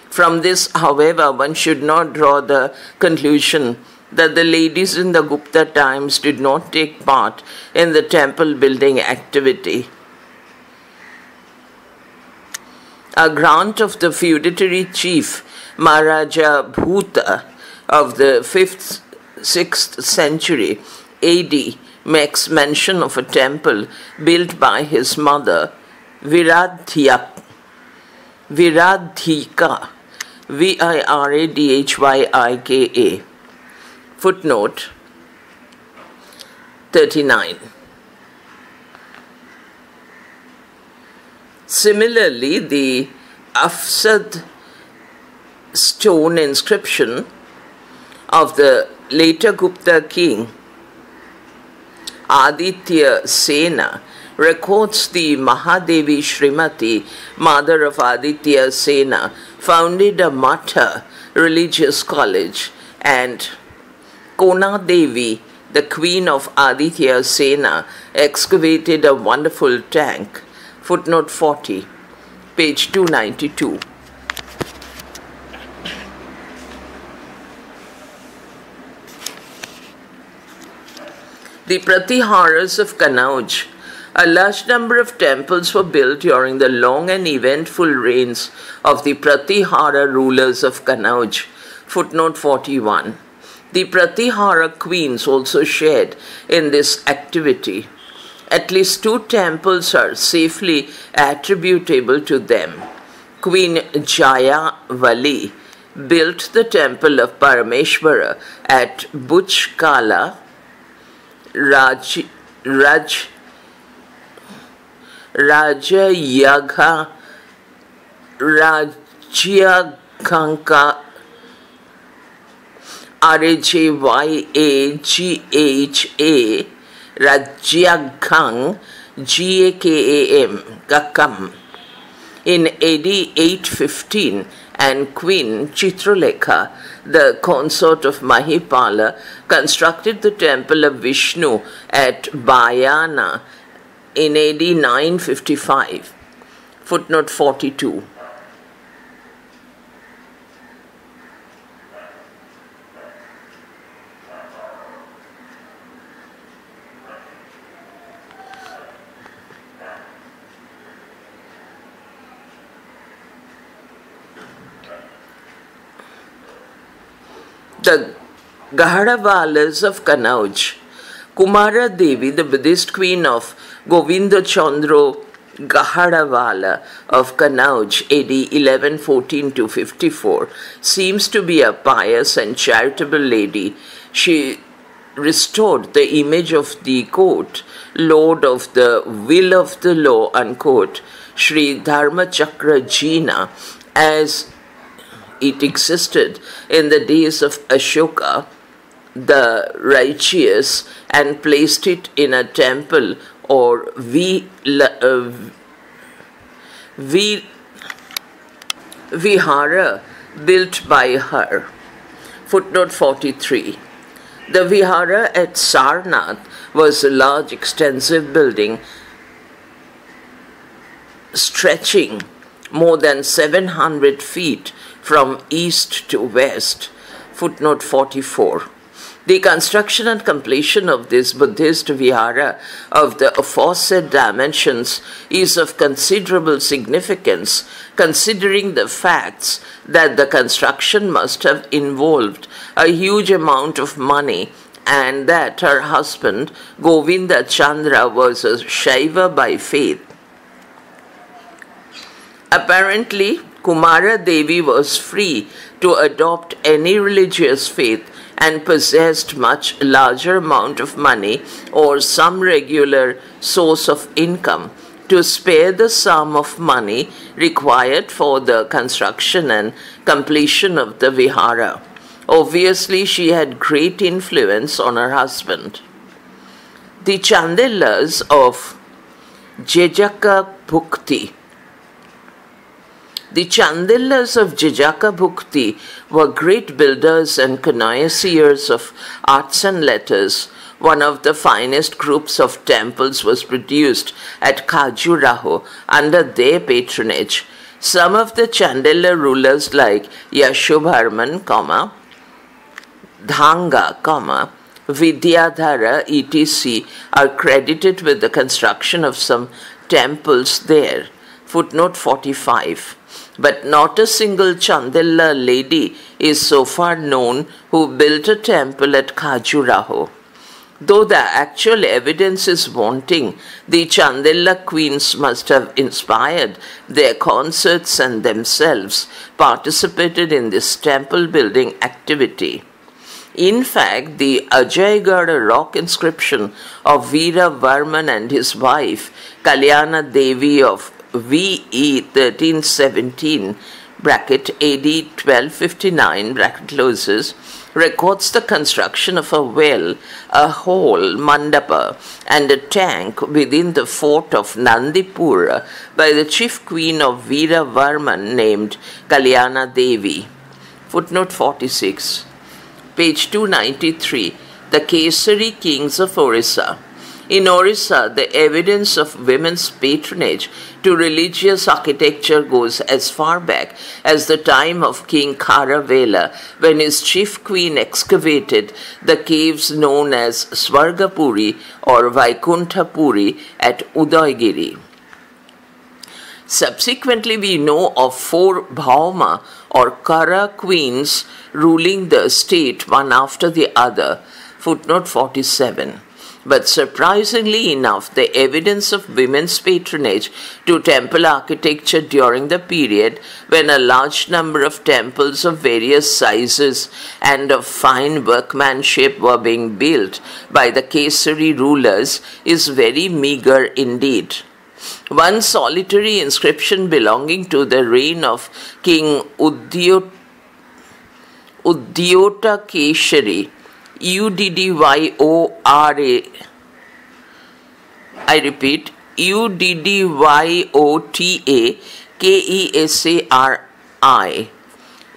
From this, however, one should not draw the conclusion that the ladies in the Gupta times did not take part in the temple building activity. A grant of the feudatory chief Maharaja Bhuta of the 5th 6th century AD makes mention of a temple built by his mother Viradhya, Viradhyika, V I R A D H Y I K A. Footnote 39. Similarly, the Afsad stone inscription of the later Gupta king Aditya Sena records the Mahadevi Srimati, mother of Aditya Sena, founded a Matha religious college and Kona Devi, the queen of Aditya Sena, excavated a wonderful tank. Footnote 40, page 292. The Pratiharas of Kanauj. A large number of temples were built during the long and eventful reigns of the Pratihara rulers of Kanauj. Footnote 41. The Pratihara queens also shared in this activity. At least two temples are safely attributable to them. Queen Jayavali built the temple of Parameshwara at राज राज राजयघा राज्यघंका R A J Y A G H A राज्यघं जी ए के M का come in AD eight fifteen, and queen, Chitralekha the consort of Mahipala, constructed the temple of Vishnu at Bayana in AD 955. Footnote 42. The Gahadawalas of Kanauj Kumara Devi, the Buddhist queen of Govinda Chandra Gaharawala of Kanauj, AD 1114 to 54, seems to be a pious and charitable lady. She restored the image of the court, Lord of the will of the law, unquote, Sri Dharmachakra Jina, as it existed in the days of Ashoka the righteous and placed it in a temple or vi, uh, vi, vihara built by her. Footnote 43. The vihara at Sarnath was a large, extensive building stretching more than 700 feet from east to west. Footnote 44. The construction and completion of this Buddhist vihara of the aforesaid dimensions is of considerable significance, considering the facts that the construction must have involved a huge amount of money and that her husband, Govinda Chandra, was a Shaiva by faith. Apparently, Kumara Devi was free to adopt any religious faith and possessed much larger amount of money or some regular source of income to spare the sum of money required for the construction and completion of the vihara. Obviously, she had great influence on her husband. The Chandelas of Jejaka Bhukti the Chandelas of Jejaka Bhukti were great builders and connoisseurs of arts and letters. One of the finest groups of temples was produced at Khajuraho under their patronage. Some of the Chandela rulers like Yashobharman, comma, Dhanga, comma, Vidyadhara, etc., are credited with the construction of some temples there. Footnote 45 but not a single Chandela lady is so far known who built a temple at Khajuraho. Though the actual evidence is wanting, the Chandela queens must have inspired their consorts and themselves participated in this temple building activity. In fact, the Ajaygarh rock inscription of Veera Varman and his wife, Kalyana Devi of VE 1317 bracket AD 1259 bracket closes records the construction of a well, a hall, mandapa, and a tank within the fort of Nandipur by the chief queen of Veera Varman named Kalyana Devi. Footnote 46. Page 293. The Kesari kings of Orissa. In Orissa, the evidence of women's patronage to religious architecture goes as far back as the time of King Kharavela, when his chief queen excavated the caves known as Swargapuri or Vaikunthapuri at Udaygiri. Subsequently, we know of four Bhauma or Kara queens ruling the state one after the other. Footnote 47. But surprisingly enough, the evidence of women's patronage to temple architecture during the period when a large number of temples of various sizes and of fine workmanship were being built by the Kesari rulers is very meager indeed. One solitary inscription belonging to the reign of King Udyota Keshari U D D Y O R A. I repeat, U D D Y O T A K E S A R I.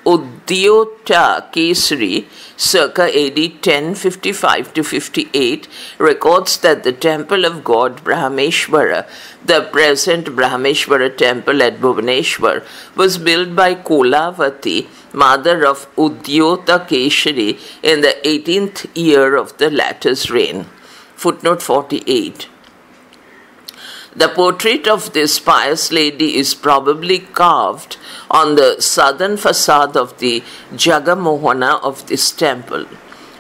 Udyota Kesari, circa AD 1055 to 58, records that the temple of god Brahmeshwara, the present Brahmeshwara temple at Bhubaneswar, was built by Kolavati, mother of Udyota Kesari, in the 18th year of the latter's reign. Footnote 48. The portrait of this pious lady is probably carved on the southern facade of the Jagamohana of this temple.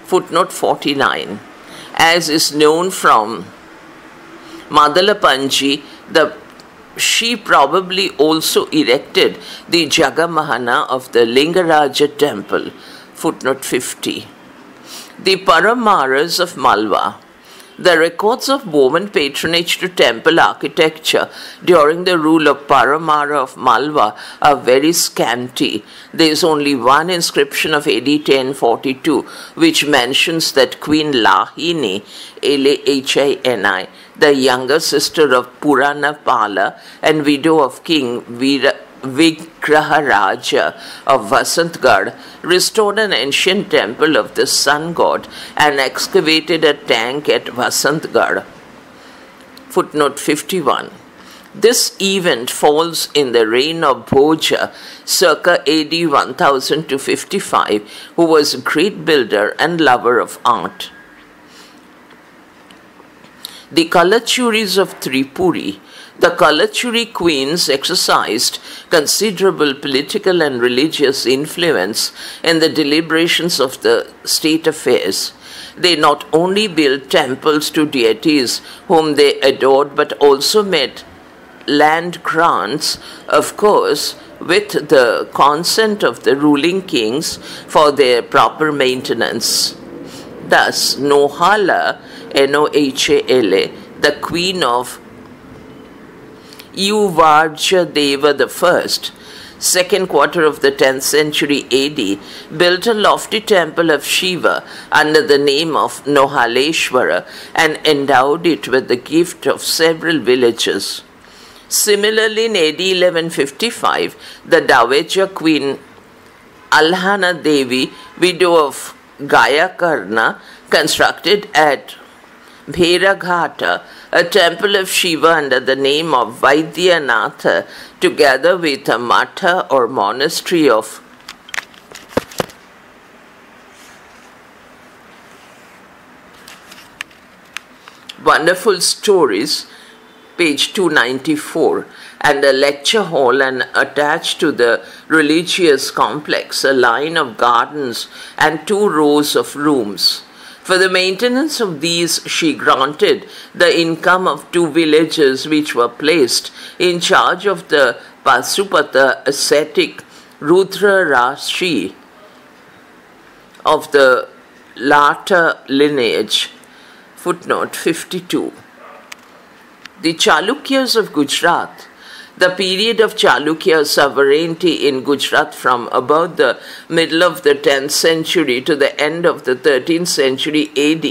Footnote 49. as is known from Madalapanji, the she probably also erected the Jagamohana of the Lingaraja temple. Footnote 50. The Paramaras of Malwa. The records of woman patronage to temple architecture during the rule of Paramara of Malwa are very scanty. There is only one inscription of AD 1042 which mentions that Queen Lahini, L-A-H-I-N-I, the younger sister of Purana Pala and widow of King Vira, Vigraharaja of Vasantgarh, restored an ancient temple of the sun god and excavated a tank at Vasantgarh. Footnote 51. This event falls in the reign of Bhoja, circa AD 1000 to 55, who was a great builder and lover of art. The Kalachuris of Tripuri the Kalachuri queens exercised considerable political and religious influence in the deliberations of the state affairs. They not only built temples to deities whom they adored, but also made land grants, of course, with the consent of the ruling kings for their proper maintenance. Thus, Nohala, N O H A L A, the queen of Yuvaraja Deva I, second quarter of the 10th century AD, built a lofty temple of Shiva under the name of Nohaleshwara and endowed it with the gift of several villages. Similarly, in AD 1155, the Dowager Queen Alhana Devi, widow of Gayakarna, constructed at Bheraghata a temple of Shiva under the name of Vaidyanatha, together with a matha or monastery of wonderful stories, page 294, and a lecture hall, and attached to the religious complex, a line of gardens and two rows of rooms. For the maintenance of these, she granted the income of two villages which were placed in charge of the Pasupata ascetic Rudra Rashi of the latter lineage. Footnote 52. The Chalukyas of Gujarat the period of Chalukya sovereignty in Gujarat from about the middle of the 10th century to the end of the 13th century AD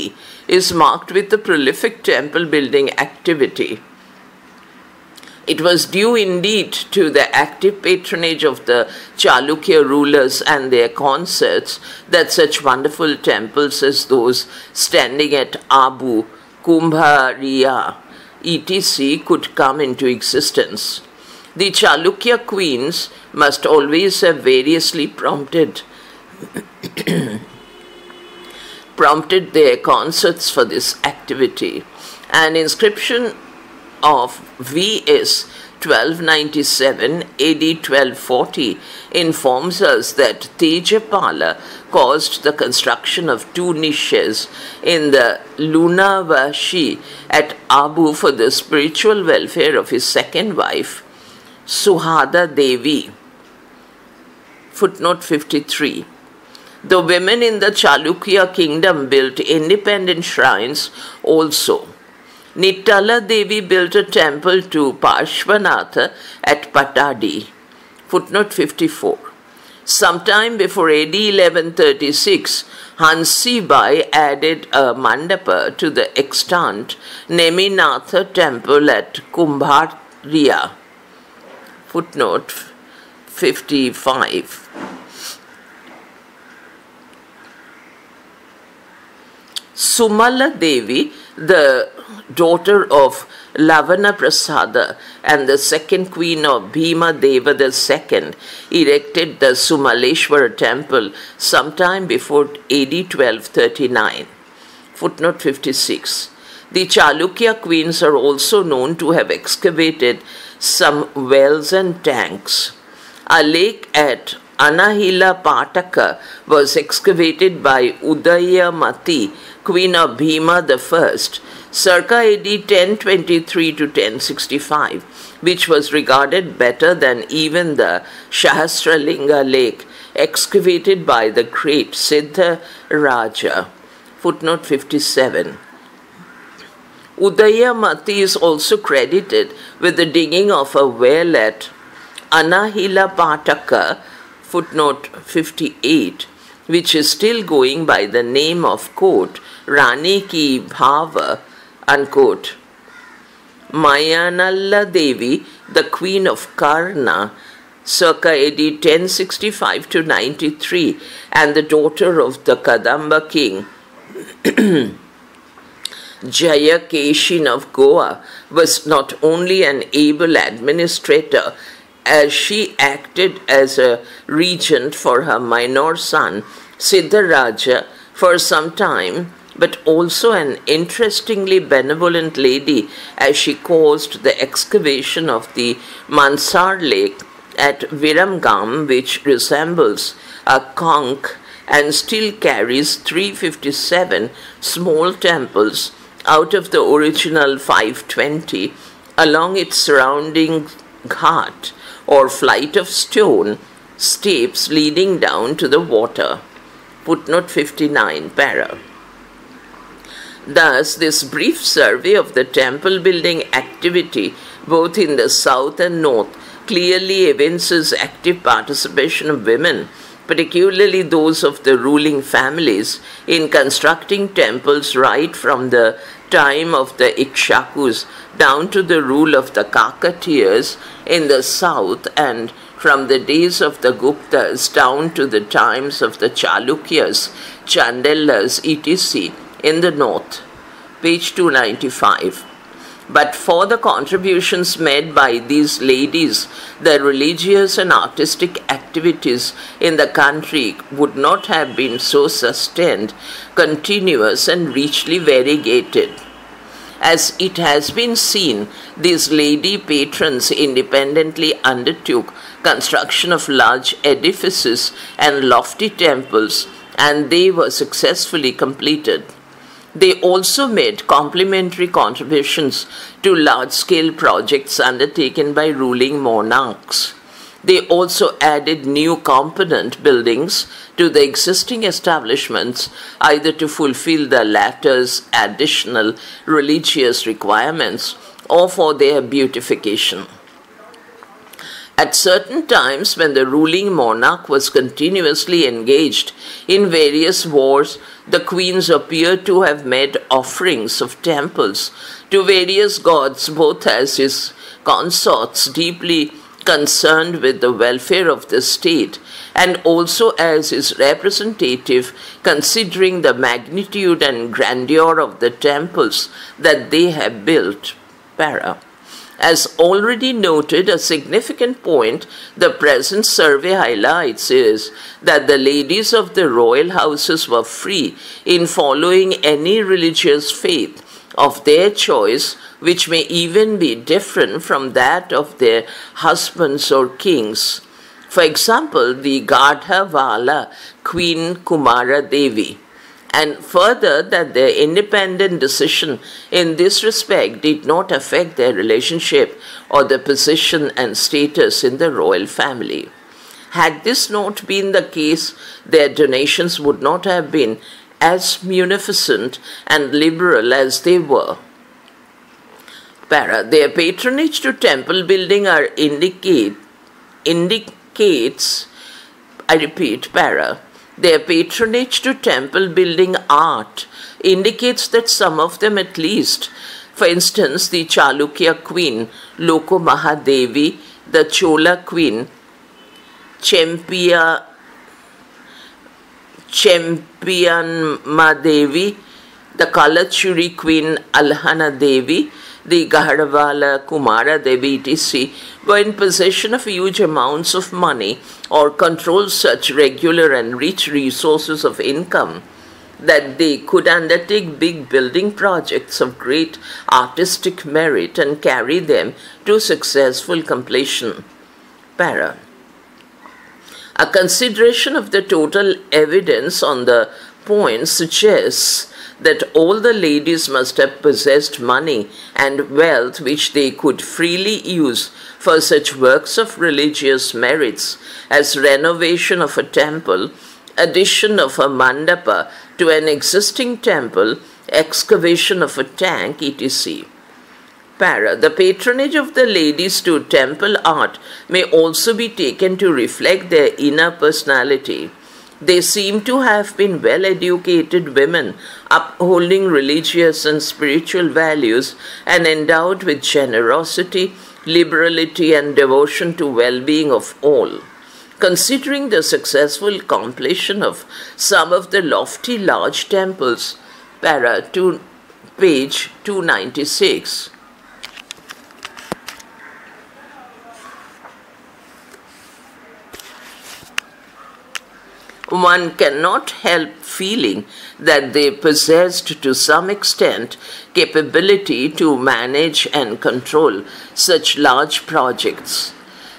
is marked with the prolific temple building activity. It was due indeed to the active patronage of the Chalukya rulers and their consorts that such wonderful temples as those standing at Abu, Kumbhariya, etc. could come into existence. The Chalukya queens must always have variously prompted prompted their consorts for this activity. An inscription of V.S. 1297 AD 1240 informs us that Tejapala caused the construction of two niches in the Lunavasahi at Abu for the spiritual welfare of his second wife Suhada Devi. Footnote 53. The women in the Chalukya kingdom built independent shrines also. Nittala Devi built a temple to Parshvanatha at Patadi. Footnote 54. Sometime before AD 1136, Hansibai added a mandapa to the extant Neminatha temple at Kumbhariya. Footnote 55. Sumala Devi, the daughter of Lavana Prasada and the second queen of Bhima Deva II, erected the Sumaleshwara temple sometime before AD 1239. Footnote 56. The Chalukya queens are also known to have excavated some wells and tanks. A lake at Anahila Pataka was excavated by Udayamati, queen of Bhima I, circa AD 1023 to 1065, which was regarded better than even the Shahasralinga lake excavated by the great Siddha Raja. Footnote 57. Udayamati is also credited with the digging of a well at Anahila Pataka, footnote 58, which is still going by the name of quote Rani Ki Bhava, unquote. Mayanalla Devi, the queen of Karna, circa AD 1065 to 93, and the daughter of the Kadamba king. Jaya Keshin of Goa was not only an able administrator as she acted as a regent for her minor son Siddharaja for some time, but also an interestingly benevolent lady as she caused the excavation of the Mansar lake at Viramgam, which resembles a conch and still carries 357 small temples out of the original 520 along its surrounding ghat or flight of stone steps leading down to the water. Footnote 59, para. Thus, this brief survey of the temple building activity both in the south and north clearly evinces active participation of women, particularly those of the ruling families, in constructing temples right from the time of the Ikshvakus down to the rule of the Kakatiyas in the south and from the days of the Guptas down to the times of the Chalukyas, Chandelas, etc. in the north. Page 295. But for the contributions made by these ladies, the religious and artistic activities in the country would not have been so sustained, continuous, and richly variegated. As it has been seen, these lady patrons independently undertook construction of large edifices and lofty temples, and they were successfully completed. They also made complementary contributions to large scale projects undertaken by ruling monarchs. They also added new component buildings to the existing establishments, either to fulfill the latter's additional religious requirements or for their beautification. At certain times, when the ruling monarch was continuously engaged in various wars, the queens appear to have made offerings of temples to various gods, both as his consorts deeply concerned with the welfare of the state and also as his representative considering the magnitude and grandeur of the temples that they have built. Para. As already noted, a significant point the present survey highlights is that the ladies of the royal houses were free in following any religious faith of their choice, which may even be different from that of their husbands or kings. For example, the Gardhavala Queen Kumara Devi and further that their independent decision in this respect did not affect their relationship or their position and status in the royal family. Had this not been the case, their donations would not have been as munificent and liberal as they were. Para, their patronage to temple building are indicate, indicates, I repeat, para, their patronage to temple building art indicates that some of them at least, for instance, the Chalukya queen Loka Mahadevi, the Chola queen Chempia Champion Madevi, the Kalachuri queen Alhana Devi, the Gahadavala Kumara Devi etc. were in possession of huge amounts of money or controlled such regular and rich resources of income that they could undertake big building projects of great artistic merit and carry them to successful completion. Para. A consideration of the total evidence on the point suggests that all the ladies must have possessed money and wealth which they could freely use for such works of religious merits as renovation of a temple, addition of a mandapa to an existing temple, excavation of a tank, etc. Para. The patronage of the ladies to temple art may also be taken to reflect their inner personality. They seem to have been well educated women, upholding religious and spiritual values and endowed with generosity, liberality, and devotion to well being of all. Considering the successful completion of some of the lofty large temples, para to page 296. One cannot help feeling that they possessed to some extent capability to manage and control such large projects.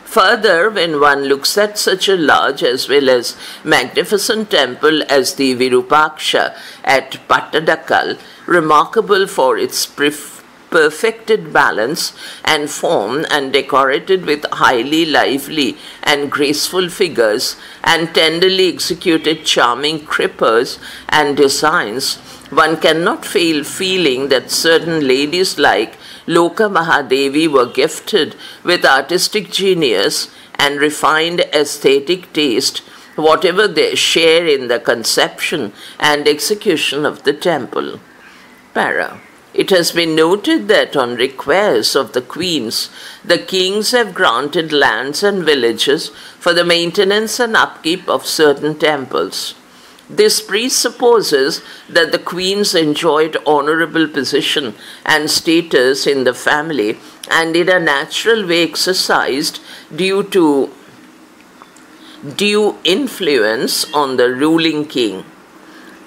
Further, when one looks at such a large as well as magnificent temple as the Virupaksha at Pattadakal, remarkable for its perfected balance and form and decorated with highly lively and graceful figures and tenderly executed charming creepers and designs, one cannot fail feeling that certain ladies like Loka Mahadevi were gifted with artistic genius and refined aesthetic taste, whatever their share in the conception and execution of the temple. Para. It has been noted that on request of the queens, the kings have granted lands and villages for the maintenance and upkeep of certain temples. This presupposes that the queens enjoyed honorable position and status in the family and in a natural way exercised due to due influence on the ruling king.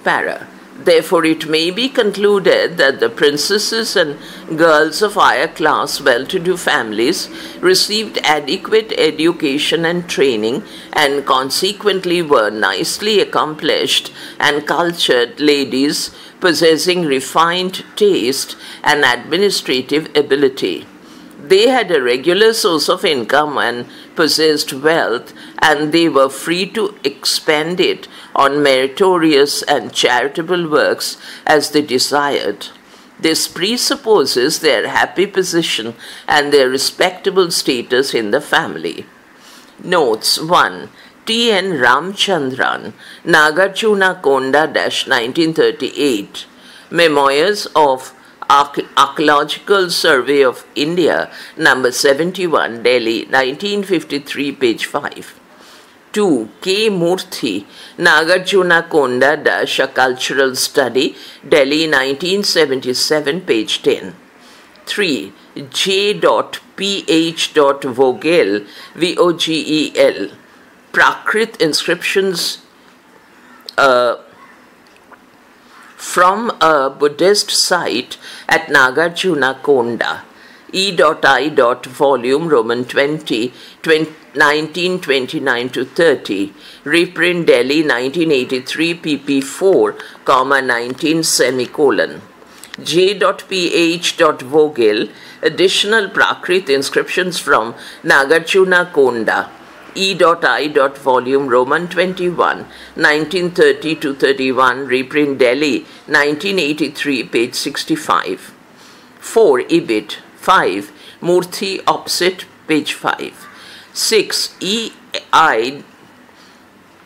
Para. Therefore, it may be concluded that the princesses and girls of higher class, well to do families received adequate education and training and consequently were nicely accomplished and cultured ladies possessing refined taste and administrative ability. They had a regular source of income and possessed wealth, and they were free to expend it on meritorious and charitable works as they desired. This presupposes their happy position and their respectable status in the family. Notes 1. T. N. Ramchandran, Nagarjuna Konda 1938. Memoirs of Archaeological Survey of India, number 71, Delhi, 1953, page 5. 2. K. Murthy, Nagarjuna Konda Dash, A Cultural Study, Delhi 1977, page 10. 3. J. P. Vogel, V O G E L, Prakrit Inscriptions uh, from a Buddhist site at Nagarjuna Konda. E.I. volume Roman 20, 20 1929 to 30, reprint Delhi 1983 pp 4, comma 19 semicolon. J.P.H. Vogel, additional Prakrit inscriptions from Nagarjuna Konda. E.I. volume Roman 21, 1930 to 31, reprint Delhi 1983, page 65. 4. Ibid. 5. Murthy opposite, page 5. 6. EI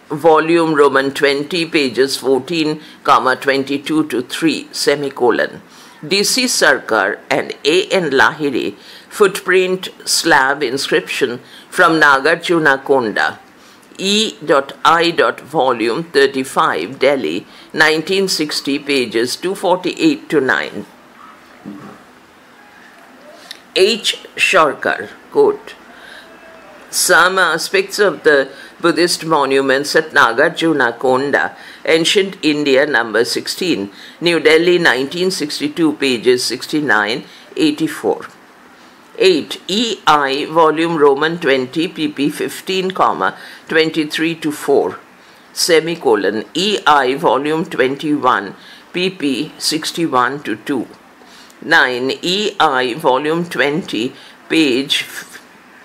volume Roman 20 pages 14 comma 22 to 3 semicolon. DC Sarkar and A. N. Lahiri footprint slab inscription from Nagarjuna Konda. E.I. volume 35 Delhi 1960 pages 248 to 9. H. Sharkar quote some aspects of the Buddhist monuments at Nagarjuna Konda, Ancient India, number 16, New Delhi, 1962, pages 69 84. 8. EI volume Roman 20 pp 15 comma 23 to 4 semicolon EI volume 21 pp 61 to 2 9 EI volume 20 page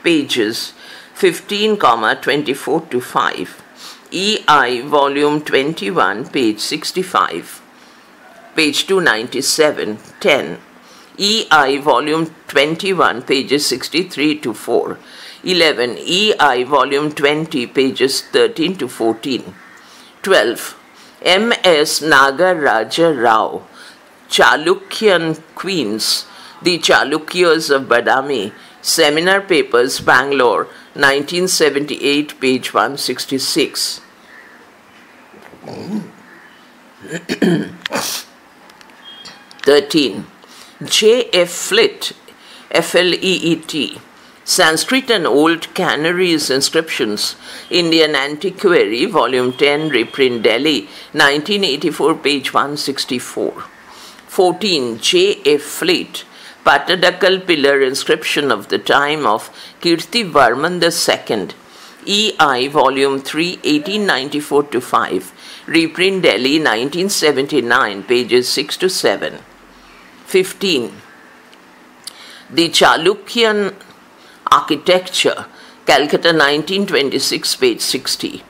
pages 15 comma 24 to 5 EI volume 21 page 65 page 297 10 EI volume 21 pages 63 to 4 11 EI volume 20 pages 13 to 14 12 M.S. Nagaraja Rao Chalukyan Queens The Chalukyas of Badami Seminar Papers Bangalore 1978 page 166 13 J. F. Fleet, F L E E T, Sanskrit and Old Canarese Inscriptions, Indian Antiquary, Volume 10, reprint Delhi, 1984, page 164. 14. J. F. Fleet, Patadakal pillar inscription of the time of Kirti Varman II, EI, Volume 3, 1894 to 5, reprint Delhi, 1979, pages 6 to 7. 15. The Chalukyan Architecture, Calcutta 1926, page 60.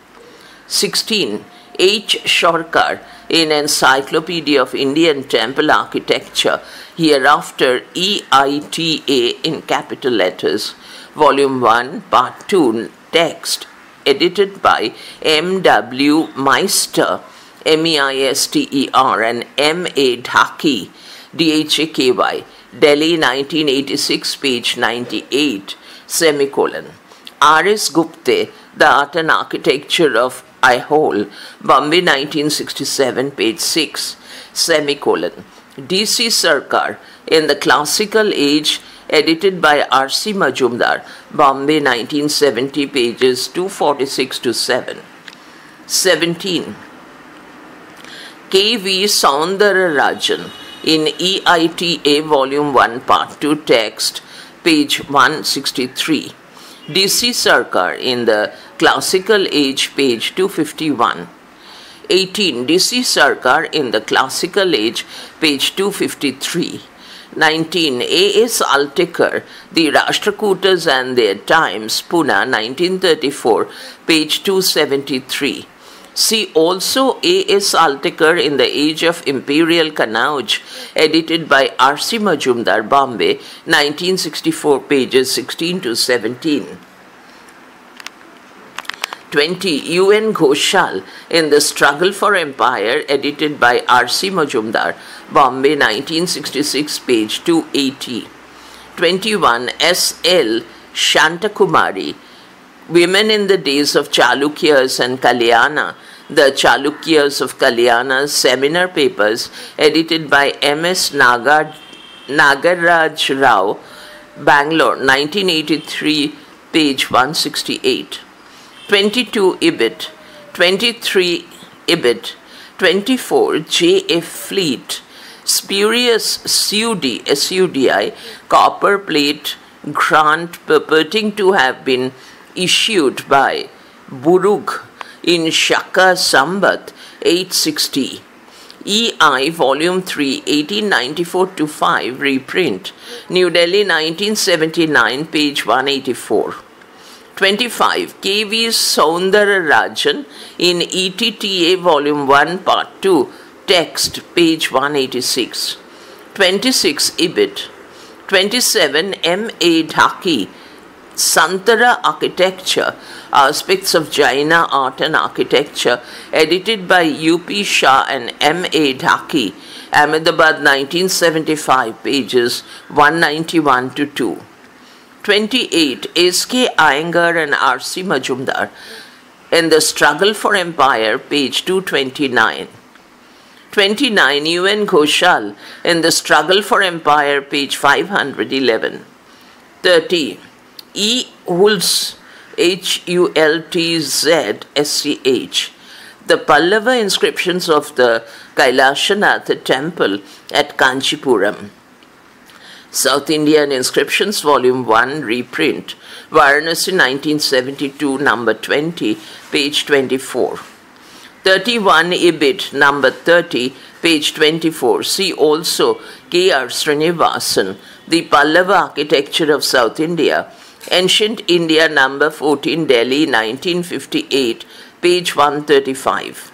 16. H. Shorkar in Encyclopedia of Indian Temple Architecture, hereafter EITA in capital letters, Volume 1, Part 2, text, edited by M. W. Meister, M E I S T E R, and M. A. Dhaky DHAKY, Delhi 1986, page 98, semicolon. R.S. Gupte, The Art and Architecture of Aihole, Bombay 1967, page 6, semicolon. D.C. Sarkar, In the Classical Age, edited by R.C. Majumdar, Bombay 1970, pages 246 to 7. 17. K.V. Rajan in EITA Volume 1 Part 2 text, page 163. DC Sarkar in the Classical Age, page 251. 18. DC Sarkar in the Classical Age, page 253. 19. A.S. Altekar, The Rashtrakutas and Their Times, Pune, 1934, page 273. See also A.S. Altekar in the Age of Imperial Kanauj, edited by R.C. Majumdar, Bombay, 1964, pages 16 to 17. 20. U.N. Ghoshal in The Struggle for Empire, edited by R.C. Majumdar, Bombay, 1966, page 280. 21. S.L. Shantakumari, Women in the Days of Chalukyas and Kalyana, the Chalukyas of Kalyana's seminar papers, edited by M.S. Nagar, Nagaraj Rao, Bangalore, 1983, page 168. 22 Ibid, 23 Ibid, 24 J.F. Fleet, spurious SUDI, SUDI, copper plate grant purporting to have been issued by Burug in Shaka Sambat 860. EI Volume 3, 1894 to 5, reprint, New Delhi 1979, page 184. 25. K.V. Rajan in EITA Volume 1, Part 2, text, page 186. 26. Ibid. 27. M.A. Dhaky Santara Architecture, Aspects of Jaina Art and Architecture, edited by U.P. Shah and M.A. Dhaky, Ahmedabad 1975, pages 191 to 2. 28. S.K. Iyengar and R.C. Majumdar, in The Struggle for Empire, page 229. 29. U.N. Ghoshal, in The Struggle for Empire, page 511. 30. E. Hultz, H U L T Z S C H. The Pallava inscriptions of the Kailashanath temple at Kanchipuram. South Indian Inscriptions, Volume 1, reprint, Varanasi 1972, number 20, page 24. 31 Ibid, number 30, page 24. See also K.R. Srinivasan, The Pallava Architecture of South India, Ancient India, number 14, Delhi, 1958, page 135.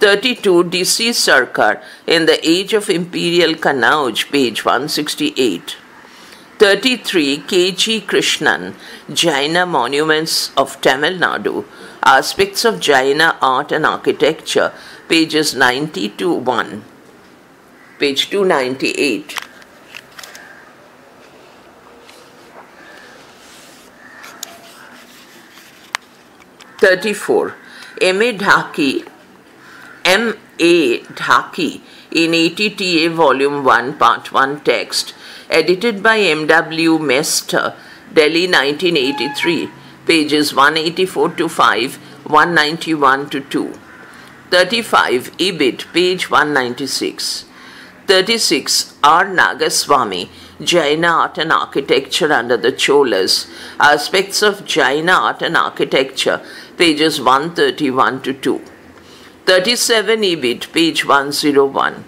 32 DC Sarkar in the Age of Imperial Kanauj, page 168. 33 K.G. Krishnan, Jaina Monuments of Tamil Nadu, Aspects of Jaina Art and Architecture, pages 90 to 1. Page 298. Thirty-four. M.A. Dhaky M. A. Dhaky in ATTA Volume 1, Part 1 text, edited by M. W. Meister, Delhi 1983, pages 184 to 5, 191 to 2. 35, Ibid, page 196. 36, R. Nagaswamy, Jaina Art and Architecture under the Cholas, Aspects of Jaina Art and Architecture, pages 131 to 2. 37 Ibid, page 101.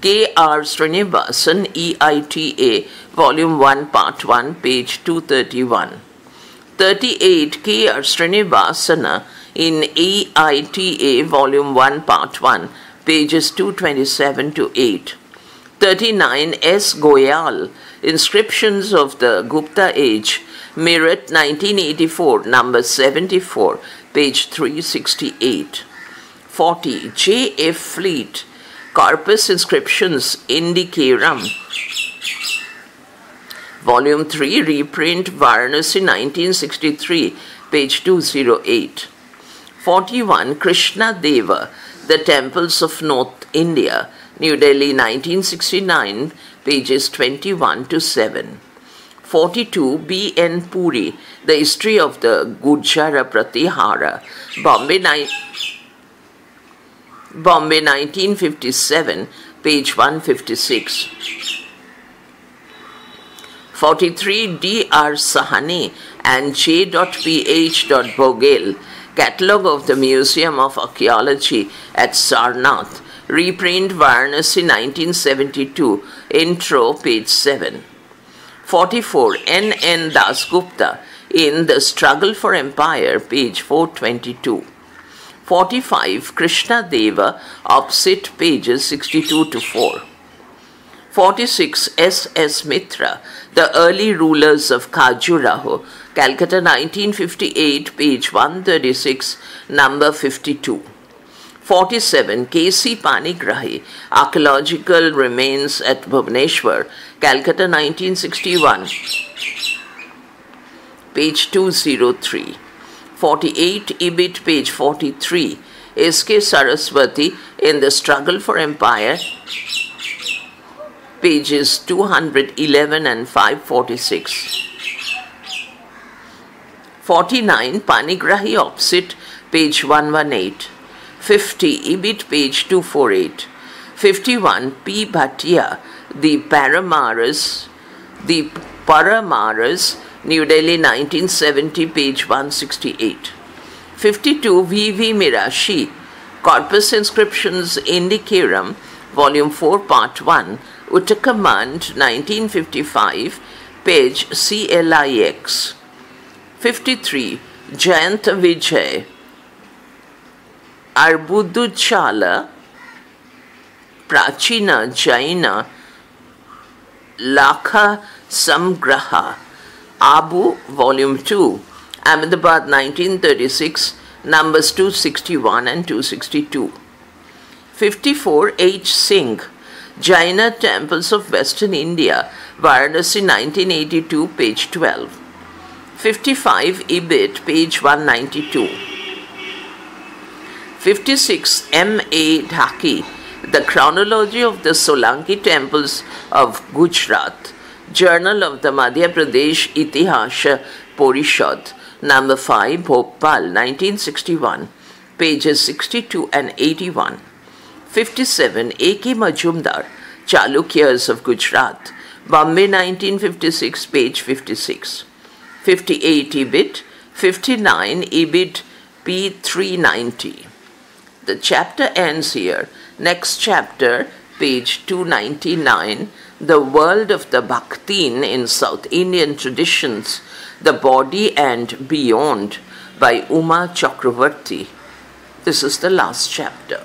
K.R. Srinivasan, EITA, Volume 1, Part 1, page 231. 38 K.R. Srinivasana in EITA, Volume 1, Part 1, pages 227 to 8. 39 S. Goyal, Inscriptions of the Gupta Age, Meerut 1984, number 74, page 368. 40. J. F. Fleet, Corpus Inscriptions, Indicarum. Volume 3, reprint, Varanasi 1963, page 208. 41. Krishna Deva, The Temples of North India, New Delhi 1969, pages 21 to 7. 42. B. N. Puri, The History of the Gurjara Pratihara, Bombay Bombay 1957, page 156. 43 D.R. Sahani and J.P.H. Vogel, Catalogue of the Museum of Archaeology at Sarnath, reprint Varanasi 1972, intro, page 7. 44 N. N. Dasgupta in The Struggle for Empire, page 422. 45 Krishna Deva, opposite pages 62 to 4. 46 S. S. Mitra, The Early Rulers of Khajuraho, Calcutta 1958, page 136, number 52. 47 K.C. Panigrahi, Archaeological Remains at Bhubaneswar, Calcutta 1961, page 203. 48, Ibid, page 43, S.K. Saraswati in The Struggle for Empire, pages 211 and 546. 49, Panigrahi opposite, page 118. 50, Ibid, page 248. 51, P. Bhatia, The Paramaras, The Paramaras New Delhi 1970, page 168. 52 V.V. Mirashi, Corpus Inscriptions Indicarum, Volume 4, Part 1, Ootacamund 1955, page CLIX. 53 Jayanta Vijay, Arbudujala, Prachina Jaina, Lakha Samgraha, Abu, Volume 2, Ahmedabad 1936, numbers 261 and 262. 54 H. Singh, Jaina Temples of Western India, Varanasi 1982, page 12. 55 Ibid, page 192. 56 M. A. Dhaky, The Chronology of the Solanki Temples of Gujarat, Journal of the Madhya Pradesh Itihasha Porishad, number 5, Bhopal, 1961, pages 62 and 81. 57, A.K. Majumdar, Chalukyas of Gujarat, Bombay 1956, page 56. 58 Ibid, 59 Ibid P390. The chapter ends here. Next chapter, page 299, The World of the Bhaktin in South Indian Traditions, The Body and Beyond by Uma Chakravarti. This is the last chapter.